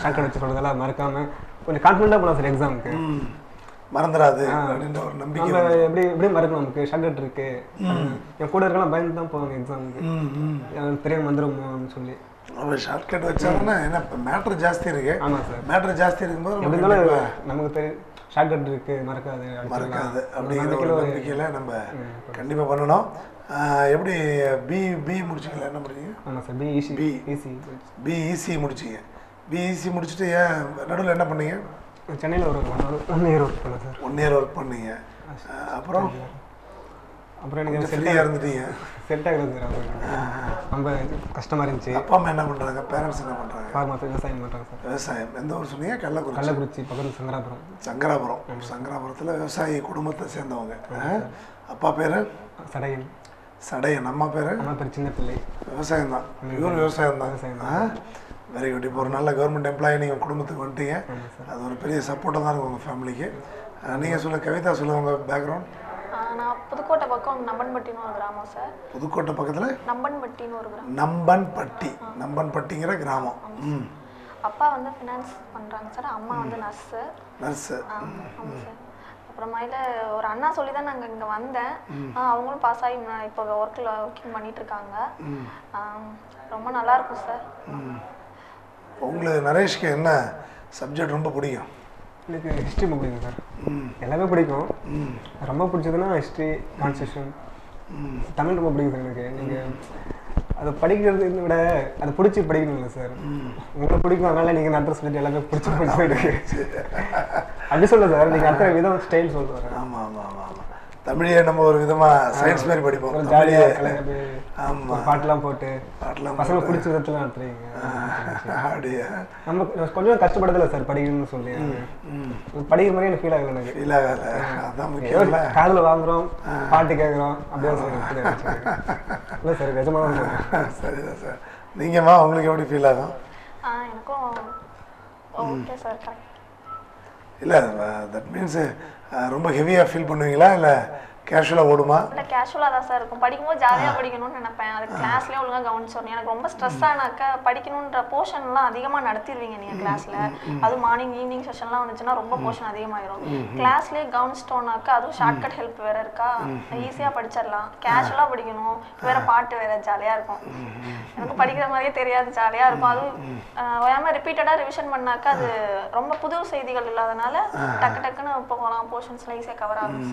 S2: ஷார்ட்கட் வச்சு சொல்றதெல்லாம் மறக்காம கொஞ்சம் கான்ஃபிடண்டாக போகலாம் சார் எக்ஸாமுக்கு
S1: மறந்துடாது அப்படின்ற ஒரு நம்பிக்கை
S2: எப்படி எப்படி மறக்கும் நமக்கு ஷார்ட்கட் இருக்கு. என் கூட இருக்கலாம் பயந்து தான் போவாங்க எக்ஸாமுக்கு எனக்கு தெரியாம வந்துருமோன்னு சொல்லி.
S1: நம்ம ஷார்ட்கட் வச்சாங்கன்னா இப்போ மேட்ரு ஜாஸ்தி இருக்கு.
S2: ஆமாம் சார்
S1: மேட்ரு ஜாஸ்தி இருக்கும்போது
S2: எப்படி நமக்கு தெரியும் ஷார்ட்கட் இருக்கு மறக்காது.
S1: மறக்காது அப்படிங்கிற ஒரு நம்பிக்கையில் நம்ம கண்டிப்பாக பண்ணணும். எப்படி பி பி முடிச்சிக்கல என்ன பண்ணீங்க
S2: ஆமாம் sir B EC
S1: B.
S2: EC
S1: BEC முடிச்சிங்க. BEC முடிச்சுட்டு ஏன் நடுவில் என்ன பண்ணீங்க?
S2: சென்னையில் ஒரு ஒன் இயர் ஒர்க் பண்ணேன் சார்
S1: ஒன் இயர் ஒர்க் பண்ணீங்க. அப்புறம்?
S2: அப்புறம் எனக்கு
S1: ஃப்ரீயாக இருந்துட்டீங்க.
S2: செட் ஆகுது சார் ரொம்ப கஷ்டமாக இருந்துச்சு.
S1: அப்பா அம்மா என்ன பண்ணுறாங்க பேரண்ட்ஸ் என்ன பண்ணுறாங்க
S2: ஃபார்மா விவசாயம் பண்ணுறாங்க சார்
S1: விவசாயம். எந்த ஊர் சொன்னீங்க? கள்ளக்குறிச்சி.
S2: கள்ளக்குறிச்சி பக்கத்தில் சங்கராபுரம்.
S1: சங்கராபுரம். சங்கராபுரத்தில் விவசாயி குடும்பத்தை சேர்ந்தவங்க. அப்பா பேர்?
S2: சடையன்.
S1: சடையன். அம்மா பேர்?
S2: அம்மா பேர் சின்ன பிள்ளை
S1: விவசாயம் தான் இவர் விவசாயம் தான்
S2: விவசாயம்
S1: வெரி குட் இப்போ ஒரு நல்ல கவர்மெண்ட் எம்ப்ளாயி நீங்கள் குடும்பத்துக்கு வந்துட்டீங்க. அது ஒரு பெரிய சப்போர்ட்டாக தான் இருக்கும் உங்கள் ஃபேமிலிக்கு நீங்கள் சொல்ல கவிதா சொல்ல உங்கள் பேக்ரவுண்ட்
S4: நான் புதுக்கோட்டை பக்கம் நம்பன்பட்டின்னு ஒரு கிராமம் சார்.
S1: புதுக்கோட்டை பக்கத்தில்?
S4: நம்பன்பட்டின்னு ஒரு கிராமம்.
S1: நம்பன்பட்டி. நம்பன்பட்டிங்கிற கிராமம். ம்.
S4: அப்பா வந்து ஃபினான்ஸ் பண்ணுறாங்க சார். அம்மா வந்து நர்ஸு
S1: நர்ஸு
S4: ஆமாம் சார். அப்புறமாயில ஒரு அண்ணா சொல்லி தான் நாங்கள் இங்கே வந்தேன். அவங்களும் பாஸ் ஆகி இப்போ ஒர்க்கில் ஒர்க்கிங் பண்ணிட்டு இருக்காங்க. ரொம்ப நல்லா இருக்கும் சார்.
S1: உங்களுக்கு நரேஷ்க்கு என்ன சப்ஜெக்ட் ரொம்ப பிடிக்கும்?
S2: எனக்கு ஹிஸ்ட்ரி ரொம்ப பிடிக்கும் சார். எல்லாமே பிடிக்கும். ரொம்ப பிடிச்சதுன்னா ஹிஸ்ட்ரி கான்ஸ்டியூஷன் தமிழ் ரொம்ப பிடிக்கும் சார் எனக்கு. நீங்கள் அதை படிக்கிறது விட அதை பிடிச்சி படிக்கணும்ல சார். உங்களை பிடிக்கும் அதனால நீங்கள் நடத்துகிற சொல்லிட்டு எல்லாமே பிடிச்சி பிடிச்சி அப்படி சொல்ல சார் நீங்கள் அடுத்த விதம் ஸ்டைல் சொல்லுவார்
S1: ஆமாம் ஆமாம் ஆமாம் ஆமாம் தமிழையே நம்ம ஒரு விதமாக சயின்ஸ் மாதிரி படிப்போம்.
S2: ஜாலியாக
S1: தமிழையே
S2: கலந்து
S1: ஆமா.
S2: ஒரு பாட்டெல்லாம் போட்டு
S1: பாட்டெல்லாம்
S2: பசங்க. பிடிச்ச விதத்துல நடத்துறீங்க
S1: அப்படியா?
S2: நம்ம கொஞ்சம் கஷ்டப்படுறதில்ல சார் படிக்கணும்னு சொல்லி. படிக்கிற மாதிரி எனக்கு ஃபீல் ஆகல எனக்கு.
S1: ஃபீல் ஆகல. அதான்
S2: ஏதோ
S1: முக்கியம்ல.
S2: காதுல வாங்குறோம் பாட்டு கேட்குறோம் அப்படியே. இல்லை சார் நிஜமாக தான்.
S1: சரிதான் சார். நீங்கம்மா உங்களுக்கு எப்படி ஃபீல் ஆகும்?
S4: எனக்கும் ஓகே சார் கரெக்ட்
S1: இல்லை தட் மீன்ஸு ரொம்ப ஹெவியாக ஃபீல் பண்ணுவீங்களா? இல்லை கேஷுவலாக ஓடுமா?
S4: இல்லை கேஷுவலாக தான் சார் இருக்கும். படிக்கும்போது ஜாலியாக படிக்கணும்னு நினைப்பேன். அது கிளாஸ்லேயே ஒழுங்காக கவனிச்சிடணும் எனக்கு ரொம்ப ஸ்ட்ரெஸ் ஆனாக்கா படிக்கணுன்ற போர்ஷன்லாம் அதிகமாக நடத்திடுவீங்க நீங்கள் கிளாஸில் அது மார்னிங் ஈவினிங் செஷன்லாம் வந்துச்சுன்னா ரொம்ப போர்ஷன் அதிகமாயிரும். கிளாஸ்லேயே கவனிச்சிட்டோம்னாக்கா அதுவும் ஷார்ட்கட் ஹெல்ப் வேற இருக்கா? ஈஸியாக படிச்சிடலாம். கேஷுவலாக படிக்கணும். வேற பாட்டு வேற ஜாலியாக இருக்கும். எனக்கு படிக்கிற மாதிரியே தெரியாது. ஜாலியாக இருக்கும். அதுவும் ஓயாமல் ரிப்பீட்டடாக ரிவிஷன் பண்ணாக்கா அது ரொம்ப புது செய்திகள் இல்லாதனால டக்கு டக்குன்னு போகலாம். போர்ஷன்ஸ்லாம் ஈஸியாக கவர் ஆகும்.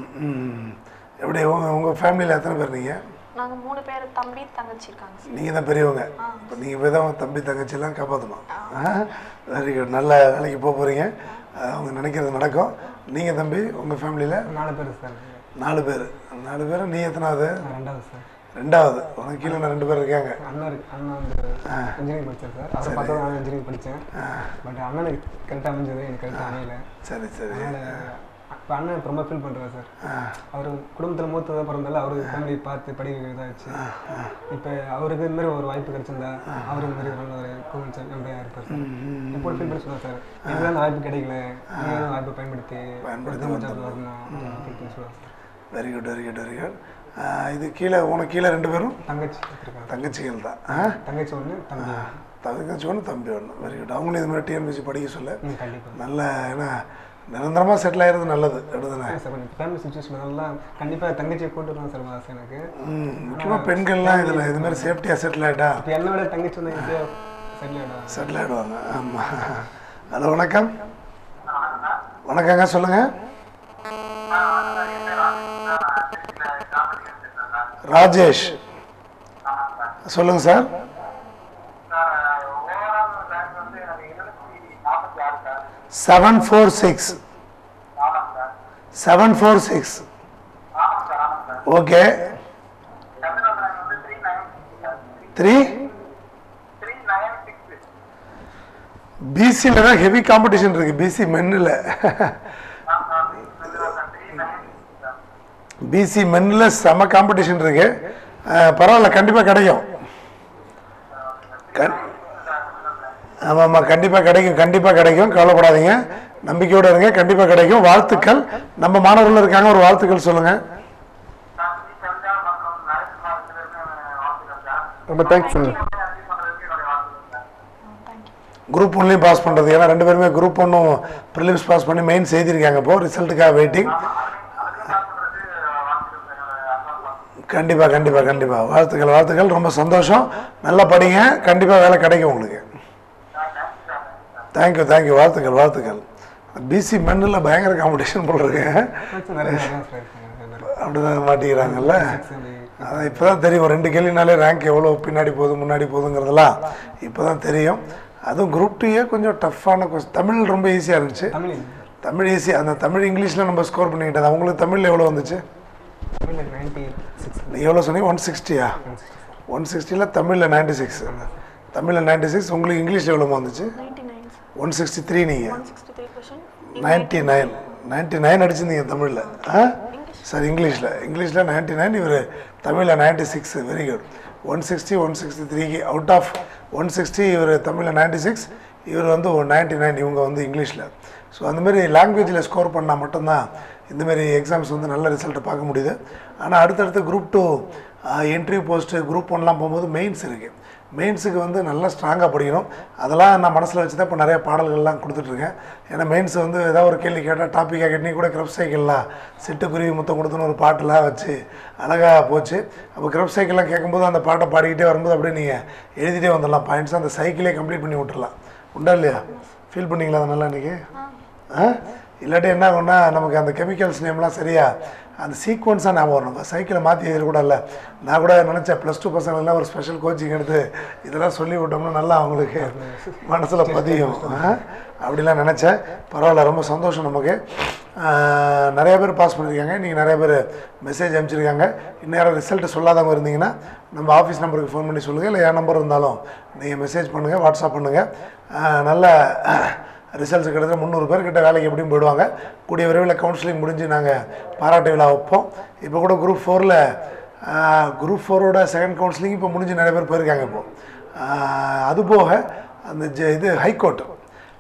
S1: எப்படி உங்கள் உங்கள் ஃபேமிலியில் எத்தனை பேர் நீங்கள்
S4: நாங்கள் மூணு பேர் தம்பி தங்கச்சி இருக்காங்க
S1: நீங்கள் தான் பெரியவங்க. இப்போ நீங்கள் போய் தான் தம்பி தங்கச்சியெல்லாம் காப்பாற்றணும் வெரி குட் நல்ல வேலைக்கு போக போகிறீங்க அவங்க நினைக்கிறது நடக்கும். நீங்கள் தம்பி உங்கள் ஃபேமிலியில்
S2: நாலு பேர் சார்
S1: நாலு பேர். நாலு பேர் நீ எத்தனாவது?
S2: ரெண்டாவது சார்
S1: ரெண்டாவது. உனக்கு கீழே ரெண்டு பேர் இருக்காங்க.
S2: அண்ணா இருக்கு அண்ணா வந்து இன்ஜினியரிங் படித்தேன் சார் அவரை பார்த்தா நான் இன்ஜினியரிங் படித்தேன் பட் அண்ணனுக்கு கரெக்டாக அமைஞ்சது எனக்கு கரெக்டாக அமையல.
S1: சரி சரி.
S2: இப்போ அண்ணன் ரொம்ப ஃபீல் பண்ணுறாரு சார். அவர் குடும்பத்தில் மூத்ததாக பிறந்தால அவரு ஃபேமிலி பார்த்து படிக்க இதாகிடுச்சு இப்போ அவருக்கு இந்த மாதிரி ஒரு வாய்ப்பு கிடைச்சிருந்தா அவர் இந்த மாதிரி நல்ல ஒரு கோவிட் நம்பியாக இருப்பார் சார். இப்போ ஃபீல் பண்ணி சொன்னார் சார். அந்த வாய்ப்பு கிடைக்கல. நீங்கள் வாய்ப்பை பயன்படுத்தி
S1: பயன்படுத்தி
S2: வரணும் ஃபீல் பண்ணி சொல்லுவார் sir.
S1: Very good very good very good இது கீழே உனக்கு கீழே ரெண்டு பேரும்?
S2: தங்கச்சி
S1: தங்கச்சிகள் தான்?
S2: தங்கச்சி ஒன்று தம்பி.
S1: தங்கச்சி ஒன்று தம்பி ஒன்று வெரி குட் அவங்களும் இது மாதிரி டிஎன்பிசி படிக்க சொல்ல. நல்ல ஏன்னா நிரந்தரமாக செட்டில் ஆகிறது நல்லது அப்படிதானே
S2: சார் கொஞ்சம் ஃபேமிலி சுச்சுவேஷன் அதெல்லாம் கண்டிப்பாக தங்கச்சியை கூட்டு வரணும் சார் ஆசை எனக்கு.
S1: முக்கியமாக பெண்கள்லாம் இதில் இது மாதிரி சேஃப்டியாக செட்டில் ஆகிட்டா
S2: என்னை விட தங்கச்சி வந்து செட்டில் ஆகிடும்
S1: செட்டில் ஆகிடுவாங்க ஆமாம் ஹலோ வணக்கம். வணக்கங்க சொல்லுங்கள் ராஜேஷ். சொல்லுங்க sir. Seven four six seven four six okay three பிசியில் தான் ஹெவி காம்படிஷன் இருக்கு. பிசி மென்னில் பிசி மென்னில் செம காம்படிஷன் இருக்கு. பரவாயில்ல கண்டிப்பாக கிடைக்கும். கண்- ஆமாம் ஆமாம் கண்டிப்பாக கிடைக்கும் கண்டிப்பாக கிடைக்கும். கவலைப்படாதீங்க. நம்பிக்கையோடு இருங்க கண்டிப்பாக கிடைக்கும். வாழ்த்துக்கள். நம்ம மாணவர்கள் இருக்காங்க ஒரு வாழ்த்துக்கள் சொல்லுங்கள்
S2: ரொம்ப தேங்க்ஸ் சார்
S1: குரூப் ஒன்லையும் பாஸ் பண்ணுறது ஏன்னா ரெண்டு பேருமே குரூப் ஒன்றும் ப்ரிலிம்ஸ் பாஸ் பண்ணி மெயின் செய்திருக்காங்க இப்போது ரிசல்ட்டுக்காக வெயிட்டிங் கண்டிப்பாக கண்டிப்பாக கண்டிப்பாக வாழ்த்துக்கள் வாழ்த்துக்கள். ரொம்ப சந்தோஷம். நல்லா படிங்க. கண்டிப்பாக வேலை கிடைக்கும் உங்களுக்கு. தேங்க்யூ தேங்க்யூ வாழ்த்துக்கள் வாழ்த்துக்கள். பிசி மென்னில் பயங்கர காம்படிஷன் போல்
S2: இருக்காங்க
S1: அப்படிதான் மாட்டிக்கிறாங்கல்ல? அதான் இப்போ தான் தெரியும் ரெண்டு கேள்வினாலே ரேங்க் எவ்வளோ பின்னாடி போகுது முன்னாடி போகுதுங்கிறதெல்லாம் இப்போ தான் தெரியும். அதுவும் குரூப் டூயே கொஞ்சம் டஃப்பான கொஸ்டின் தமிழ் ரொம்ப ஈஸியாக இருந்துச்சு.
S2: தமிழ்
S1: ஈஸி அந்த தமிழ் இங்கிலீஷில் நம்ம ஸ்கோர் பண்ணிக்கிட்டது. உங்களுக்கு தமிழ் எவ்வளோ வந்துச்சு? எவ்வளோ சொன்னீங்க? ஒன் சிக்ஸ்டியா ஒன் சிக்ஸ்டியில் தமிழில் நைன்டி சிக்ஸ் தமிழில் நைன்டி சிக்ஸ் உங்களுக்கு இங்கிலீஷில் எவ்வளோ வந்துச்சு? ஒன் சிக்ஸ்டி த்ரீ நீங்கள்
S4: one sixty three question
S1: ninety nine ninety nine அடிச்சிருந்தீங்க தமிழில். ஆ? சார் இங்கிலீஷில். இங்கிலீஷில் நைன்டி நைன் இவர் தமிழில் ninety six very good one sixty one sixty த்ரீக்கு அவுட் ஆஃப் ஒன் சிக்ஸ்டி இவர் தமிழில் நைன்டி சிக்ஸ் இவர் வந்து நைன்டி நைன் இவங்க வந்து இங்கிலீஷில். ஸோ அந்தமாரி லாங்குவேஜில் ஸ்கோர் பண்ணால் மட்டும்தான் இந்தமாரி எக்ஸாம்ஸ் வந்து நல்ல ரிசல்ட்டை பார்க்க முடியுது. ஆனால் அடுத்தடுத்து group two entry post group ஒன்லாம் போகும்போது மெயின்ஸ் இருக்குது மெயின்ஸுக்கு வந்து நல்லா ஸ்ட்ராங்காக படிக்கணும். அதெல்லாம் நான் மனசில் வச்சு தான் இப்போ நிறைய பாடல்கள்லாம் கொடுத்துட்ருக்கேன். ஏன்னா மெயின்ஸ் வந்து ஏதாவது ஒரு கேள்வி கேட்டால் டாப்பிக்காக கேட்டு கூட கிரப் சைக்கிள்லாம் சிட்டுக்குருவி முத்தம் கொடுத்துன்னு ஒரு பாட்டெலாம் வச்சு அழகாக போச்சு. அப்போ கிரப் சைக்கிள்லாம் கேட்கும்போது அந்த பாட்டை பாடிக்கிட்டே வரும்போது அப்படியே நீங்கள் எழுதிட்டே வந்துடலாம். பாயிண்ட்ஸ் அந்த சைக்கிளே கம்ப்ளீட் பண்ணி விட்டுடலாம். உண்டா இல்லையா? ஃபீல் பண்ணிங்களா அதை நல்லா இன்றைக்கி ஆ? இல்லாட்டி என்ன ஆகும்னா நமக்கு அந்த கெமிக்கல்ஸ் நேம்லாம் சரியாக அந்த சீக்வன்ஸாக ஞாபகம் வரணும். சைக்கிளை மாற்றி எழுதிக்கூட இல்லை நான் கூட நினச்சேன் ப்ளஸ் டூ பசங்களெலாம் ஒரு ஸ்பெஷல் கோச்சிங் எடுத்து இதெல்லாம் சொல்லி விட்டோம்னா நல்லா அவங்களுக்கு மனசில் பதியும். ஆ? அப்படிலாம் நினச்சேன். பரவாயில்ல ரொம்ப சந்தோஷம் நமக்கு. நிறைய பேர் பாஸ் பண்ணியிருக்காங்க. நீங்கள் நிறைய பேர் மெசேஜ் அனுப்பிச்சிருக்காங்க. இன்னும் ரிசல்ட்டு சொல்லாதவங்க இருந்தீங்கன்னா நம்ம ஆஃபீஸ் நம்பருக்கு ஃபோன் பண்ணி சொல்லுங்கள் இல்லை என் நம்பர் இருந்தாலும் நீங்கள் மெசேஜ் பண்ணுங்கள் வாட்ஸ்அப் பண்ணுங்கள் நல்ல ரிசல்ட்ஸ் கிட்டத்தட்ட முந்நூறு பேர்கிட்ட வேலைக்கு எப்படியும் போயிடுவாங்க. கூடிய விரைவில் கவுன்சிலிங் முடிஞ்சு நாங்கள் பாராட்டு விழா வைப்போம். இப்போ கூட குரூப் ஃபோரில் குரூப் ஃபோரோட செகண்ட் கவுன்சிலிங் இப்போ முடிஞ்சு நிறைய பேர் போயிருக்காங்க இப்போது அதுபோக அந்த ஜ இது ஹைகோர்ட்.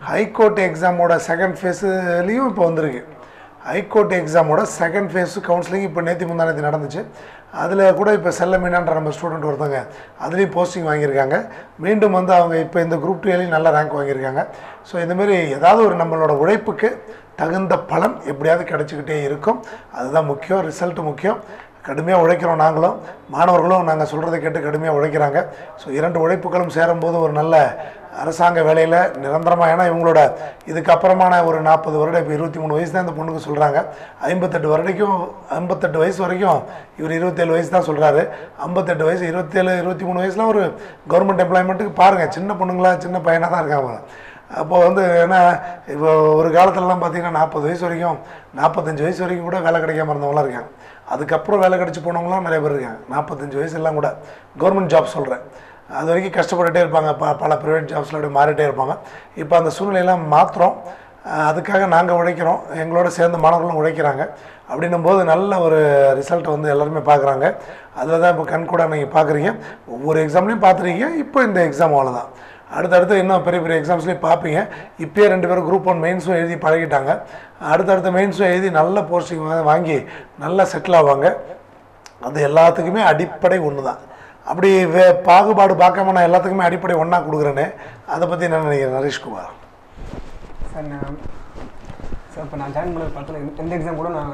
S1: ஹைகோர்ட் எக்ஸாமோட செகண்ட் ஃபேஸுலேயும் இப்போ வந்திருக்கு. ஹைகோர்ட் எக்ஸாமோட செகண்ட் ஃபேஸு கவுன்சிலிங் இப்போ நேற்று முந்தானத்து நடந்துச்சு. அதில் கூட இப்போ செல்ல மீனான்ற நம்ம ஸ்டூடெண்ட் ஒருத்தவங்க அதுலேயும் போஸ்டிங் வாங்கியிருக்காங்க. மீண்டும் வந்து அவங்க இப்போ இந்த குரூப் டூலையும் நல்ல ரேங்க் வாங்கியிருக்காங்க. ஸோ இந்தமாரி ஏதாவது ஒரு நம்மளோட உழைப்புக்கு தகுந்த பலன் எப்படியாவது கிடச்சிக்கிட்டே இருக்கும். அதுதான் முக்கியம் ரிசல்ட் முக்கியம். கடுமையாக உழைக்கிறோம் நாங்களும். மாணவர்களும் நாங்கள் சொல்கிறத கேட்டு கடுமையாக உழைக்கிறாங்க. ஸோ இரண்டு உழைப்புகளும் சேரும்போது ஒரு நல்ல அரசாங்க வேலையில் நிரந்தரமாக ஏன்னா இவங்களோட இதுக்கப்புறமான ஒரு நாற்பது வருடம் இப்போ இருபத்தி மூணு வயசு தான் இந்த பொண்ணுக்கு சொல்கிறாங்க ஐம்பத்தெட்டு வருடைக்கும் ஐம்பத்தெட்டு வயசு வரைக்கும் இவர் இருபத்தேழு வயசு தான் சொல்கிறாரு ஐம்பத்தெட்டு வயசு இருபத்தேழு இருபத்தி மூணு வயசுலாம் ஒரு கவர்மெண்ட் எம்ப்ளாய்மெண்ட்டுக்கு பாருங்கள் சின்ன பொண்ணுங்களா சின்ன பையனாக தான் இருக்காங்க. அப்போ வந்து ஏன்னா இப்போ ஒரு காலத்துலலாம் பார்த்தீங்கன்னா நாற்பது வயசு வரைக்கும் நாற்பத்தஞ்சு வயசு வரைக்கும் கூட வேலை கிடைக்காம இருந்தவங்களாம் இருக்காங்க. அதுக்கப்புறம் வேலை கிடச்சி போனவங்களாம் நிறைய பேர் இருக்காங்க. நாற்பத்தஞ்சு வயசு எல்லாம் கூட கவர்மெண்ட் ஜாப் சொல்கிறேன் அது வரைக்கும் கஷ்டப்பட்டுட்டே இருப்பாங்க. ப பல ப்ரைவேட் ஜாப்ஸில் அப்படியே மாறிட்டே இருப்பாங்க. இப்போ அந்த சூழ்நிலையெல்லாம் மாற்றுறோம் அதுக்காக நாங்கள் உழைக்கிறோம். எங்களோட சேர்ந்து மாணவர்களும் உழைக்கிறாங்க. அப்படின்னும் போது நல்ல ஒரு ரிசல்ட் வந்து எல்லாருமே பார்க்குறாங்க அதில் தான் இப்போ கண் கூட நீங்கள் பார்க்குறீங்க ஒவ்வொரு எக்ஸாம்லையும் பார்த்துருக்கீங்க இப்போ இந்த எக்ஸாம் அவ்வளோதான் அடுத்தடுத்து இன்னும் பெரிய பெரிய எக்ஸாம்ஸ்லேயும் பார்ப்பீங்க இப்போயே ரெண்டு பேரும் குரூப் ஒன் மெயின்ஸும் எழுதி பழகிட்டாங்க. அடுத்தடுத்த மெயின்ஸும் எழுதி நல்ல போஸ்டிங் வாங்கி நல்லா செட்டில் ஆவாங்க. அது எல்லாத்துக்குமே அடிப்படை ஒன்று தான் அப்படி வே பாகுபாடு பார்க்காம நான் எல்லாத்துக்குமே அடிப்படை ஒன்றா கொடுக்குறேனே. அதை பற்றி என்ன நினைக்கிறேன் நரேஷ்குமார்?
S2: சார் நான் சார் இப்போ நான் ஜாயின் பண்ண படத்தில் எந்த எக்ஸாம் கூட நான்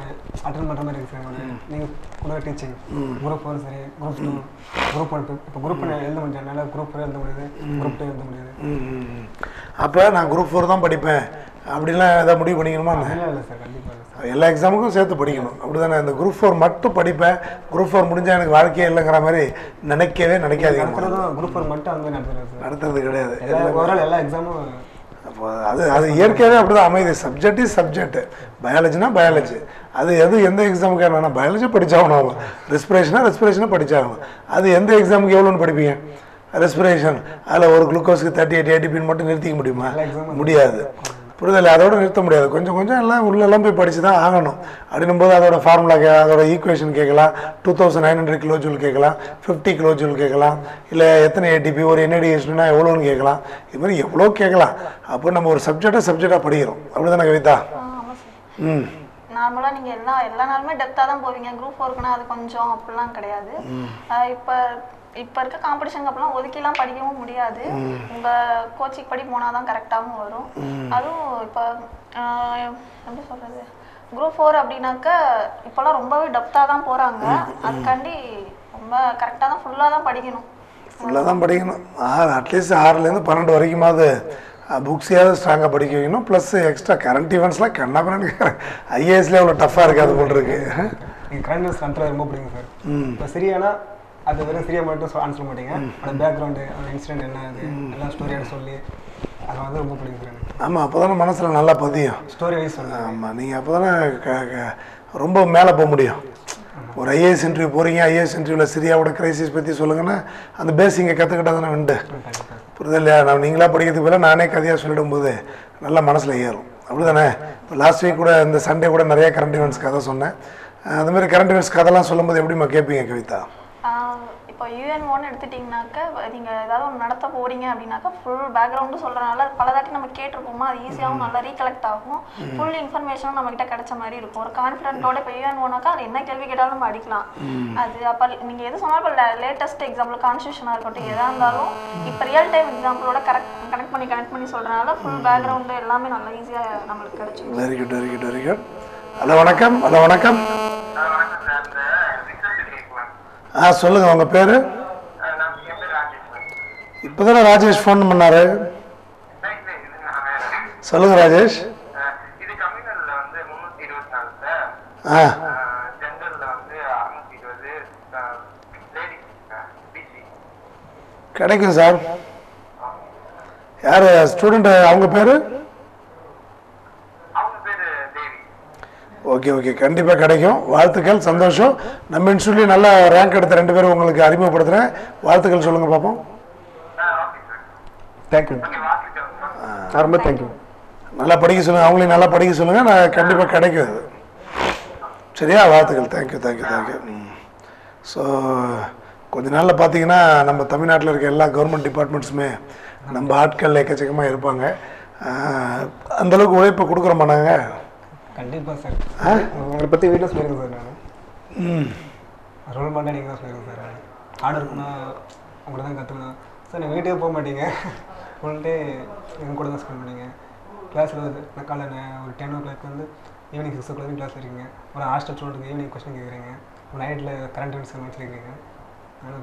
S2: அட்டன் பண்ணுற மாதிரி இருக்கு சார் நீங்கள் கூட டீச்சிங் குரூப் ஒன் சரி குரூப் டூ குரூப் ஒன் இப்போ குரூப் எழுத முடியாது. என்னால் குரூப் எழுத முடியாது. குரூப் டூ எழுத முடியாது.
S1: அப்போ நான் குரூப் ஃபோர் தான் படிப்பேன். அப்படிலாம் எதாவது முடிவு பண்ணிக்கணுமா
S2: இல்லை சார் கண்டிப்பாக சார்
S1: எல்லா எக்ஸாமுக்கும் சேர்த்து படிக்கணும். அப்படிதானே? இந்த குரூப் ஃபோர் மட்டும் படிப்பேன். குரூப் ஃபோர் முடிஞ்சால் எனக்கு வாழ்க்கையே இல்லைங்கிற மாதிரி நினைக்கவே நினைக்காதீங்க.
S2: குரூப் ஒன் மட்டும் மாதிரி நடத்துறது
S1: கிடையாது.
S2: எல்லா எக்ஸாமும்
S1: அது அது இயற்கையாகவே அப்படி தான் அமையுது. சப்ஜெக்ட் இஸ் சப்ஜெக்ட் பயாலஜினா பயாலஜி அது எது எந்த எக்ஸாமுக்கு என்னன்னா பயாலஜி படிச்சாகணும் அவங்க. ரெஸ்பிரேஷனா ரெஸ்பிரேஷனாக படிச்சாகணும். அது எந்த எக்ஸாமுக்கு எவ்வளோன்னு படிப்பீங்க? ரெஸ்பிரேஷன் அதில் ஒரு குளுக்கோஸுக்கு தேர்ட்டி எயிட் ஏடிபின்னு மட்டும் நிறுத்திக்க முடியுமா? முடியாது. புரிதல் அதோட நிறுத்த முடியாது. கொஞ்சம் கொஞ்சம் எல்லாம் உள்ளெல்லாம் போய் படித்து தான் ஆகணும். அப்படின்னும் போது அதோட ஃபார்முலா கே அதோட ஈக்குவேஷன் கேட்கலாம். Two thousand nine hundred kilo joule கேட்கலாம். ஃபிஃப்டி கிலோ ஜூல் கேட்கலாம். இல்லை எத்தனை ஏடிபி ஒரு என்ஏடிஎஸ்னா எவ்வளோன்னு கேட்கலாம். இது மாதிரி எவ்வளோ கேட்கலாம். அப்போ நம்ம ஒரு சப்ஜெக்டாக சப்ஜெக்டாக படிக்கிறோம். அப்படி தானே கவிதா ம்.
S4: நார்மலாக நீங்கள் எல்லா எல்லா நாளுமே டெப்த்தாக தான் போவீங்க. குரூப் ஒர்க்குனா அது கொஞ்சம் அப்படிலாம் கிடையாது. இப்போ இப்போ இருக்க காம்படிஷனுக்கு அப்பெல்லாம் ஒதுக்கிலாம் படிக்கவும் முடியாது. உங்கள் கோச்சிங் படி போனால் தான் கரெக்டாகவும் வரும். அதுவும் இப்போ எப்படி சொல்கிறது குரூப் ஃபோர் அப்படின்னாக்க இப்போல்லாம் ரொம்பவே டெப்த்தாக தான் போகிறாங்க அதுக்காண்டி ரொம்ப கரெக்டாக தான் ஃபுல்லாக தான் படிக்கணும்.
S1: ஃபுல்லாக தான் படிக்கணும். ஆறு அட்லீஸ்ட் ஆறுலேருந்து பன்னெண்டு வரைக்குமாவது புக்ஸையாவது ஸ்ட்ராங்காக படிக்க வைக்கணும். ப்ளஸ் எக்ஸ்ட்ரா கரண்ட் ஈவெண்ட்ஸ்லாம் கண்ணா பண்ணி ஐஏஎஸ்லேயே அவ்வளோ டஃப்பாக இருக்காது போல் இருக்கு.
S2: எனக்கு கரண்ட் கண்ட்ரோல் ரொம்ப பிடிக்கும் சார் இப்போ சரியானா அது வெறும் சரியா மட்டும் ஆன்சர் மாட்டீங்க. அந்த பேக்ரவுண்டு அந்த இன்சிடென்ட் என்ன அது எல்லா ஸ்டோரியாக சொல்லி அது வந்து ரொம்ப பிடிக்கும் எனக்கு.
S1: ஆமாம் அப்போ தானே மனசில் நல்லா பதியும்.
S2: ஸ்டோரி வைஸ்
S1: ஆமாம் நீங்கள் அப்போ தானே ரொம்ப மேலே போக முடியும். ஒரு ஐஏஎஸ் இன்டர்வியூ போகிறீங்க ஐஏஎஸ் இன்டர்வியூவில் சிரியாவோட கிரைசிஸ் பற்றி சொல்லுங்கன்னா அந்த பேசிங்கை கற்றுக்கிட்டா தானே உண்டு. புரியுது இல்லையா? நான் நீங்களா படிக்கிறதுக்கு பதிலாக நானே கதையாக சொல்லிடும்போது நல்லா மனசில் ஏறும். அப்படி தானே இப்போ லாஸ்ட் வீக் கூட இந்த சண்டே கூட நிறைய கரண்ட் ஈவெண்ட்ஸ் கதை சொன்னேன். அஹ் அந்த மாதிரி கரண்ட் ஈவெண்ட்ஸ் கதைலாம் சொல்லும்போது எப்படிம்மா கேட்பீங்க கவிதா?
S4: இப்போ யூஎன் ஒன் எடுத்துட்டிங்கனாக்க நீங்கள் ஏதாவது ஒன்று நடத்த போறீங்க அப்படின்னாக்கா ஃபுல் பேக்ரவுண்டும் சொல்கிறனால பல தாட்டி நம்ம கேட்டிருப்போமா? அது ஈஸியாகவும் நல்லா ரீகலெக்ட் ஆகும். ஃபுல் இன்ஃபர்மேஷனும் நம்மக்கிட்ட கிடைச்ச மாதிரி இருக்கும். ஒரு கான்ஃபிடென்ட்டோட இப்போ யூஎன் ஒன்னாக்கா அது என்ன கேள்வி கேட்டாலும் நம்ம அடிக்கலாம். அது அப்போ நீங்கள் எது சொன்னாலும் இப்போ லேட்டஸ்ட் எக்ஸாம்பிள் கான்ஸ்டியூஷனாக இருக்கட்டும் எதாக இருந்தாலும் இப்போ ரியல் டைம் எக்ஸாம்பிளோட கரெக்ட் கனெக்ட் பண்ணி கனெக்ட் பண்ணி சொல்கிறனால ஃபுல் பேக்ரவுண்டு எல்லாமே நல்லா ஈஸியாக நம்மளுக்கு கிடைச்சிடும்
S1: very good very good very good hello வணக்கம். ஹலோ வணக்கம். ஆ சொல்லுங்கள் உங்கள் பேர்? இப்போ தானே ராஜேஷ் ஃபோன் பண்ணாரு. சொல்லுங்கள் ராஜேஷ். ஆ. கிடைக்கும் சார். யார் ஸ்டூடெண்ட் அவங்க பேர்
S9: அவங்க பேரு தேவி
S1: ஓகே ஓகே. கண்டிப்பாக கிடைக்கும். வாழ்த்துக்கள் சந்தோஷம். நம்ம இன்ஸ்டியூட்லேயும் நல்லா ரேங்க் எடுத்த ரெண்டு பேரும் உங்களுக்கு அறிமுகப்படுத்துகிறேன் வாழ்த்துக்கள் சொல்லுங்கள் பார்ப்போம்
S2: தேங்க்யூ ரொம்ப தேங்க்யூ
S1: நல்லா படிக்க சொல்லுங்கள் அவங்களையும் நல்லா படிக்க சொல்லுங்கள் நான் கண்டிப்பாக கிடைக்கும் அது. சரியா? வாழ்த்துக்கள். தேங்க்யூ தேங்க்யூ தேங்க்யூ ஸோ கொஞ்ச நாளில் பார்த்தீங்கன்னா நம்ம தமிழ்நாட்டில் இருக்க எல்லா கவர்மெண்ட் டிபார்ட்மெண்ட்ஸுமே நம்ம ஆட்கள் எக்கச்சக்கமாக இருப்பாங்க. அந்தளவுக்கு அந்த அளவுக்கு உழைப்பை கொடுக்குறோமா நாங்கள்
S2: கண்டிப்பாக சார். உங்களை பற்றி வீட்டில் சொல்லியிருக்கேன் சார் நான்.
S1: ம்.
S2: ரோல் மாடல் நீங்கள் தான் சொல்லியிருக்கேன் சார் ஆர்டர் இருக்குன்னா உங்களை தான் கற்றுக்கணும் சார் நீங்கள் வீட்டுக்கே போக மாட்டீங்க. ஃபுல் டே எங்கள் கூட தான் ஸ்பெண்ட் பண்ணீங்க கிளாஸில் வந்து நான் காலையில் ஒரு டென் ஓ கிளாக் வந்து evening six o'clock class இருக்கீங்க. ஒரு ஹாஸ்டல் ஸ்டூடெண்ட்டுக்கு ஈவினிங் கொஸ்டின் கேட்குறீங்க நைட்டில் கரண்ட் அஃபேர்ஸ் வச்சுருக்கீங்க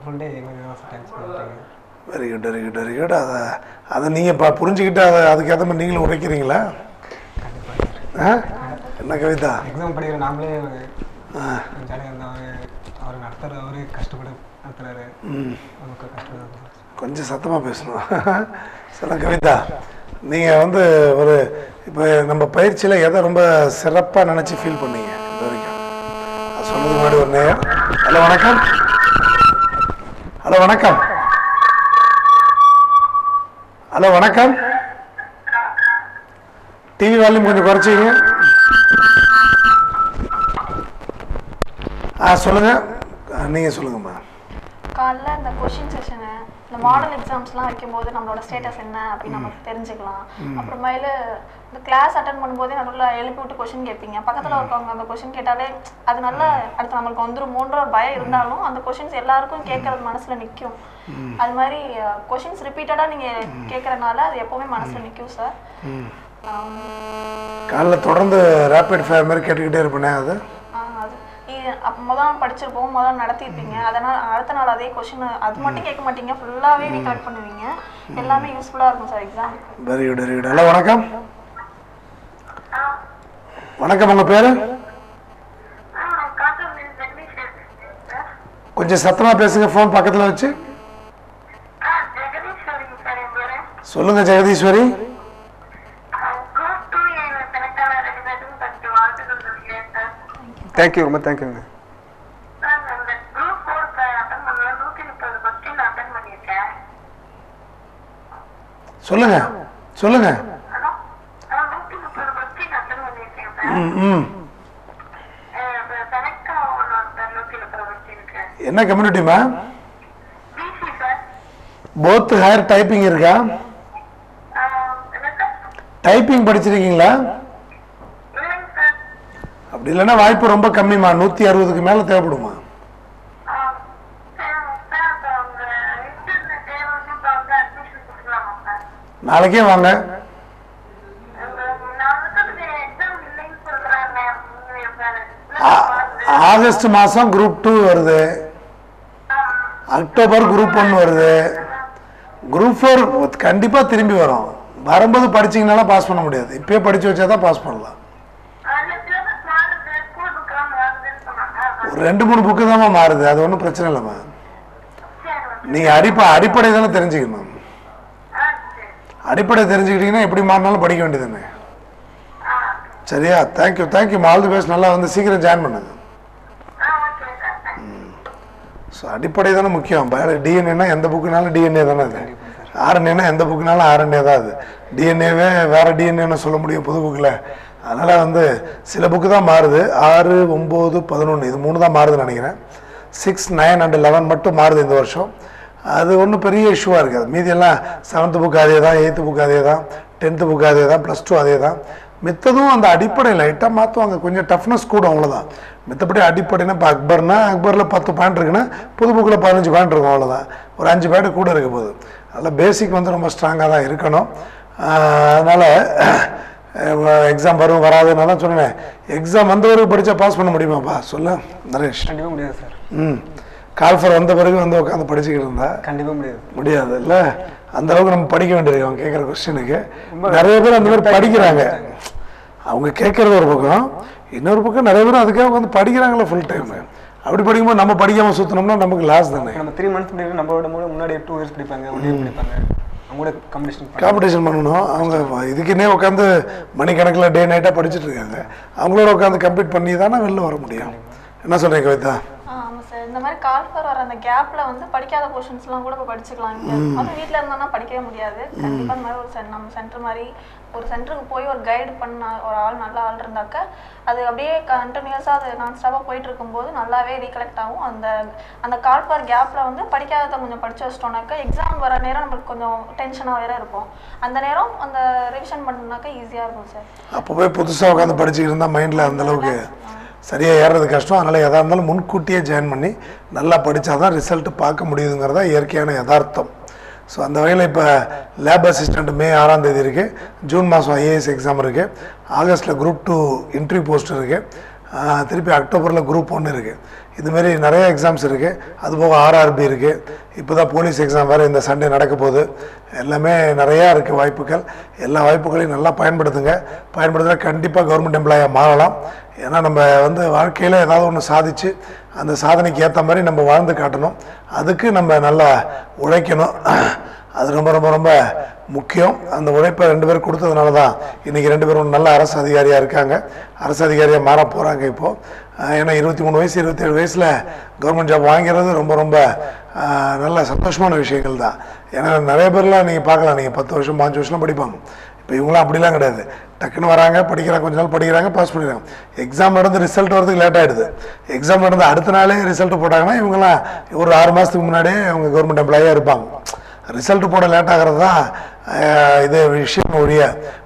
S2: ஃபுல் டே எங்களுக்கு தான் டைம் ஸ்பெண்ட் பண்ணுறீங்க
S1: very good very good very good அதை அதை நீங்கள் இப்போ புரிஞ்சுக்கிட்டு அதை அதுக்கேற்ற மாதிரி நீங்களும் உரைக்கிறீங்களா ஆ? என்ன கவிதா?
S2: எக்ஸாம் படிக்கிற நாமளே ஜாலியாக அவர் அவர் நடத்துகிற அவரே கஷ்டப்பட்டு நடத்துகிறாரு நமக்கு கஷ்டப்பட்டு
S1: கொஞ்சம் சத்தமாக பேசணும். [laughs] சொல்ல கவிதா. நீங்கள் வந்து ஒரு இப்போ நம்ம பயிற்சியில் எதை ரொம்ப சிறப்பாக நினச்சி ஃபீல் பண்ணீங்க இது வரைக்கும்? அது சொல்றதுக்கு முன்னாடி ஒரு நேரம் ஹலோ வணக்கம். ஹலோ வணக்கம். ஹலோ வணக்கம். டிவி வால்யூம் கொஞ்சம் குறைச்சிங்க ஆ சொல்லுங்கள் நீங்கள் சொல்லுங்கம்மா.
S4: காலைல இந்த கொஷின் செஷனு இந்த மாடல் எக்ஸாம்ஸ்லாம் வைக்கும்போது நம்மளோட ஸ்டேட்டஸ் என்ன அப்படின்னு நமக்கு தெரிஞ்சுக்கலாம். அப்புறமேல இந்த கிளாஸ் அட்டன் பண்ணும்போதே நடுவில் எழுப்பி விட்டு கொஷின் கேட்பீங்க. பக்கத்தில் இருக்கவங்க அந்த கொஷின் கேட்டாலே அது நல்லா அடுத்து நம்மளுக்கு வந்துருமோன்ற ஒரு பயம் இருந்தாலும் அந்த கொஷின்ஸ் எல்லாருக்கும் கேட்கறது மனசுல நிற்கும் அது மாதிரி கொஷின்ஸ் ரிப்பீட்டடாக நீங்கள் கேட்கறனால அது எப்போவுமே மனசுல நிற்கும் சார்
S1: காலைல தொடர்ந்து ரேபிட் ஃபயர் மாதிரி கேட்டுக்கிட்டே இருப்பேனே அது?
S4: முதல் படிச்சிருப்போம் முதல் நடத்திருப்பீங்க அதனால் அடுத்த நாள் அதே கொஷின் அது மட்டும் கேட்க மாட்டீங்க. ஃபுல்லாகவே ரீகலெக்ட் பண்ணுவீங்க. எல்லாமே யூஸ்ஃபுல்லாக இருக்கும் sir exam
S1: very good very good hello வணக்கம். வணக்கம் உங்கள் பேர்? கொஞ்சம் சத்தமாக பேசுங்க ஃபோன் பக்கத்தில் வச்சு.
S3: ஜெகதீஸ்வரிங்க சார் என் பேரு
S1: சொல்லுங்க ஜெகதீஸ்வரி.
S3: ஆகணும் சார் நூற்றி முப்பது கொஸ்டினுக்கு
S1: என்ன கம்யூனிட்டிமா
S3: BC sir
S1: both higher typing இருக்கா? டைப்பிங் படிச்சிருக்கீங்களா? அப்படி இல்லைன்னா வாய்ப்பு ரொம்ப கம்மிமா நூற்றி அறுபதுக்கு மேலே தேவைப்படுமா? நாளைக்கே வாங்க. ஆகஸ்ட் மாதம் குரூப் டூ வருது. அக்டோபர் குரூப் ஒன் வருது. குரூப் ஃபோர் கண்டிப்பாக திரும்பி வரும். வரும்போது படிச்சீங்கனால பாஸ் பண்ண முடியாது. இப்பயே படிச்சு வச்சா தான் பாஸ் பண்ணலாம். ரெண்டு மூணு புக்கு தாம்மா மாறுது. அது ஒன்றும் பிரச்சனை இல்லைம்மா. நீங்கள் அடிப்ப அடிப்படை தானே தெரிஞ்சுக்கணும். அடிப்படை தெரிஞ்சுக்கிட்டீங்கன்னா எப்படி மாறினாலும் படிக்க வேண்டியதுதானே. சரியா? Thank you thank you all the best. நல்லா வந்து சீக்கிரம் ஜாயின் பண்ணுங்க ஸோ அடிப்படை தானே முக்கியம். பயாலஜி டிஎன்ஏனா எந்த புக்குனாலும் டிஎன்ஏ தானே அது. ஆர்என்ஏனா எந்த புக்குனாலும் ஆர்என்ஏ தான் அது. டிஎன்ஏவே வேறு டிஎன்ஏன்னு சொல்ல முடியும் புது புக்கில் அதனால் வந்து சில புக்கு தான் மாறுது. ஆறு ஒம்பது பதினொன்று இது மூணு தான் மாறுதுன்னு நினைக்கிறேன். சிக்ஸ் நைன் அண்ட் லெவன் மட்டும் மாறுது இந்த வருஷம். அது ஒன்றும் பெரிய இஷ்யூவாக இருக்காது. மீதியெல்லாம் செவன்த்து புக் அதே தான் எயித்து புக் அதே தான் டென்த்து புக் அதே தான் ப்ளஸ் டூ அதே தான். மித்ததும் அந்த அடிப்படை லைட்டாக மாற்றுவாங்க கொஞ்சம் டஃப்னஸ் கூட அவ்வளோதான் மித்தபடி அடிப்படைனா இப்போ அக்பர்னா அக்பரில் பத்து பாயிண்ட் இருக்குன்னா புது புக்கில் பதினஞ்சு பாயிண்ட் இருக்கும் அவ்வளோதான் ஒரு அஞ்சு பாயிண்ட் கூட இருக்க போகுது. அதனால் பேசிக் வந்து ரொம்ப ஸ்ட்ராங்காக தான் இருக்கணும். அதனால் எக்ஸாம் வரும் வராதுன்னு தான் சொன்னேன். எக்ஸாம் வந்தவருக்கு படித்தா பாஸ் பண்ண முடியுமாப்பா? சொல்ல நரேஷ்.
S2: கண்டிப்பாக முடியாது சார்.
S1: ம். கால்ஃபர் வந்த பிறகு வந்து உட்காந்து படிச்சுக்கிட்டு இருந்தா?
S2: கண்டிப்பாக முடியாது.
S1: முடியாது இல்ல? அந்த அளவுக்கு நம்ம படிக்க வேண்டியிருக்கு அவங்க கேட்குற கொஸ்டினுக்கு நிறைய பேர் அந்த மாதிரி படிக்கிறாங்க. அவங்க கேட்கறது ஒரு பக்கம் இன்னொரு பக்கம் நிறைய பேர் அதுக்காக வந்து படிக்கிறாங்களே ஃபுல் டைம் அப்படி படிக்கும்போது நம்ம படிக்காம சுத்தினோம்னா நமக்கு லாஸ் தானே.
S2: நம்ம த்ரீ மந்த்ஸ் நம்மளோட மூணு முன்னாடி டூ இயர்ஸ் படிப்பாங்க ஒன் இயர் படிப்பாங்க. அவங்க காம்படிஷன்
S1: பண்ணணும். அவங்க இதுக்குன்னே உட்காந்து மணிக்கணக்கில் டே நைட்டாக படிச்சுட்டு இருக்காங்க. அவங்களோட உட்காந்து கம்ப்ளீட் பண்ணி தானே வெளில வர முடியும். என்ன சொல்கிறீங்க கவிதா?
S4: ஆமாம் சார். இந்த மாதிரி கால்ஃபர் வர அந்த கேப்ல வந்து படிக்காத போர்ஷன்ஸ்லாம் கூட இப்போ படிச்சுக்கலாம் அதுவும் வீட்டில் இருந்தோம்னா படிக்கவே முடியாது. கண்டிப்பாக இந்த மாதிரி ஒரு சென் நம்ம சென்டர் மாதிரி ஒரு சென்டருக்கு போய் ஒரு கைடு பண்ண ஒரு ஆள் நல்ல ஆள் இருந்தாக்க அது அப்படியே கண்டினியூஸாக அது நான் ஸ்டாப்பாக போயிட்டு இருக்கும்போது நல்லாவே ரீகலெக்ட் ஆகும். அந்த அந்த கால்ஃபர் கேப்பில் வந்து படிக்காததை கொஞ்சம் படிச்சு வச்சிட்டோம்னாக்கா எக்ஸாம் வர நேரம் நம்மளுக்கு கொஞ்சம் டென்ஷனாக வேற இருக்கும். அந்த நேரம் அந்த ரிவிஷன் பண்ணோம்னாக்கா ஈஸியாக இருக்கும் சார்.
S1: அப்போ போய் புதுசாக உட்காந்து படிச்சுக்கிட்டு இருந்தால் மைண்டில் அந்தளவுக்கு சரியாக ஏறுறது கஷ்டம். அதனால் எதாக இருந்தாலும் முன்கூட்டியே ஜாயின் பண்ணி நல்லா படித்தா தான் ரிசல்ட்டு பார்க்க முடியுதுங்கிறதா இயற்கையான யதார்த்தம். ஸோ அந்த வகையில் இப்போ லேப் அசிஸ்டண்ட் மே ஆறாம் தேதி இருக்குது ஜூன் மாதம் ஐஏஎஸ் எக்ஸாம் இருக்குது ஆகஸ்ட்டில் குரூப் டூ இன்ட்ரி போஸ்ட் இருக்குது திருப்பி அக்டோபரில் குரூப் ஒன்று இருக்குது இதுமாரி நிறைய எக்ஸாம்ஸ் இருக்குது அதுபோக ஆர்ஆர்பி இருக்குது இப்போ தான் போலீஸ் எக்ஸாம் வேறு இந்த சண்டே நடக்க போகுது. எல்லாமே நிறையா இருக்குது வாய்ப்புகள். எல்லா வாய்ப்புகளையும் நல்லா பயன்படுத்துங்க. பயன்படுத்தினா கண்டிப்பாக கவர்மெண்ட் எம்ப்ளாயாக மாறலாம். ஏன்னா நம்ம வந்து வாழ்க்கையில் ஏதாவது ஒன்று சாதிச்சு அந்த சாதனைக்கு ஏற்ற மாதிரி நம்ம வாழ்ந்து காட்டணும். அதுக்கு நம்ம நல்லா உழைக்கணும். அது ரொம்ப ரொம்ப ரொம்ப முக்கியம். அந்த உழைப்பை ரெண்டு பேரும் கொடுத்ததுனால தான் இன்றைக்கி ரெண்டு பேரும் நல்ல அரசு அதிகாரியாக இருக்காங்க. அரசு அதிகாரியாக மாற போகிறாங்க இப்போது ஏன்னா இருபத்தி மூணு வயசு இருபத்தேழு வயசில் கவர்மெண்ட் ஜாப் வாங்கிறது ரொம்ப ரொம்ப நல்ல சந்தோஷமான விஷயங்கள் தான். ஏன்னா நிறைய பேர்லாம் நீங்கள் பார்க்கலாம். நீங்கள் பத்து வருஷம் பாஞ்சு வருஷம்லாம் படிப்பாங்க. இப்போ இவங்களாம் அப்படிலாம் கிடையாது. டக்குன்னு வராங்க படிக்கிறாங்க கொஞ்ச நாள் படிக்கிறாங்க பாஸ் பண்ணிடுறாங்க. எக்ஸாம் நடந்து ரிசல்ட் வரதுக்கு லேட் ஆகிடுது எக்ஸாம் நடந்து அடுத்த நாளே ரிசல்ட் போட்டாங்கன்னா இவங்களாம் ஒரு ஆறு மாதத்துக்கு முன்னாடியே அவங்க கவர்மெண்ட் எம்ப்ளாயாக இருப்பாங்க. ரிசல்ட் போட லேட் ஆகிறது தான் இது விஷயம் ஒழிய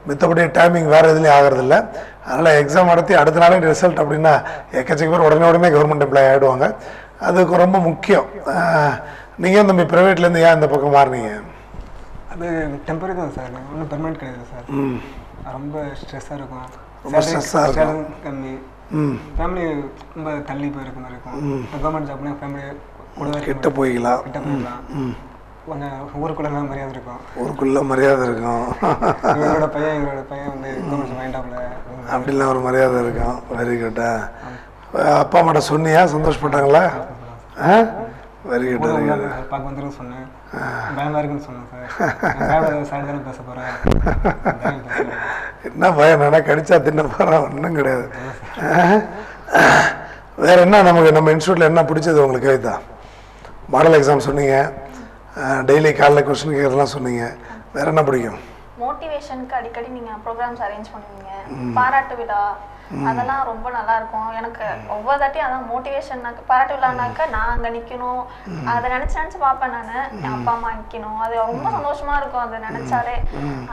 S1: மித்தபடி டைமிங் வேறு எதுலேயும் ஆகிறதில்ல. அதனால் எக்ஸாம் நடத்தி அடுத்த நாளே ரிசல்ட் அப்படின்னா எக்கச்சக்க பேர் உடனே உடனே கவர்மெண்ட் எம்ப்ளாய் ஆகிடுவாங்க அதுக்கு ரொம்ப முக்கியம். நீங்கள் தம்பி ப்ரைவேட்லேருந்து ஏன் இந்த பக்கம் மாறினீங்க?
S2: அது டெம்பரரி தான் சார். ஒன்றும் பெர்மனெண்ட் கிடையாது சார். ரொம்ப ஸ்ட்ரெஸ்ஸாக இருக்கும்.
S1: ரொம்ப stress-ஆ இருக்கும்.
S2: கம்மி. ஃபேமிலி ரொம்ப தள்ளி போயிருக்க மாதிரி இருக்கும். கவர்மெண்ட் ஜாப்னா ஃபேமிலி கூட
S1: கிட்ட போய்க்கலாம்
S2: கிட்ட போயிடலாம். கொஞ்சம் ஊருக்குள்ள மரியாதை இருக்கும்.
S1: ஊருக்குள்ள மரியாதை இருக்கும்.
S2: இவரோட பையன் எங்களோட பையன் வந்து கவர்மெண்ட் வாங்கிட்டாப்ல
S1: அப்படிலாம் ஒரு மரியாதை இருக்கும் வெரி குட்டா. அப்பா அம்மாட்ட சொன்னியா? சந்தோஷப்பட்டாங்களா? ஆ? வெரி குட் வெரி குட்
S2: பார்க்க வந்துருன்னு சொன்னேன். பயமா இருக்குன்னு சொன்னேன் சார். தானே பேச போகிறேன்
S1: என்ன பயம்? என்ன கடிச்சா தின்ன போகிறா ஒன்றும் கிடையாது. வேற என்ன நமக்கு நம்ம இன்ஸ்டியூட்டில் என்ன பிடிச்சது உங்களுக்கு கவிதா? மாடல் எக்ஸாம் சொன்னீங்க. டெய்லி காலைல கொஸ்டின் கேட்கறதுலாம் சொன்னீங்க. வேற என்ன பிடிக்கும்?
S4: மோட்டிவேஷனுக்கு அடிக்கடி நீங்க ப்ரோக்ராம்ஸ் அரேஞ்ச் பண்ணுவீங்க. பாராட்டு விழா அதெல்லாம் ரொம்ப நல்லா இருக்கும். எனக்கு ஒவ்வொரு தாட்டியும் அதான் மோட்டிவேஷன்னாக்க பாராட்டு விழானாக்க நான் அங்க நிக்கணும். அதை நினைச்சு நினைச்சு பார்ப்பேன் நானு. என் அப்பா அம்மா நிக்கணும். அது ரொம்ப சந்தோஷமா இருக்கும் அதை நினைச்சாலே.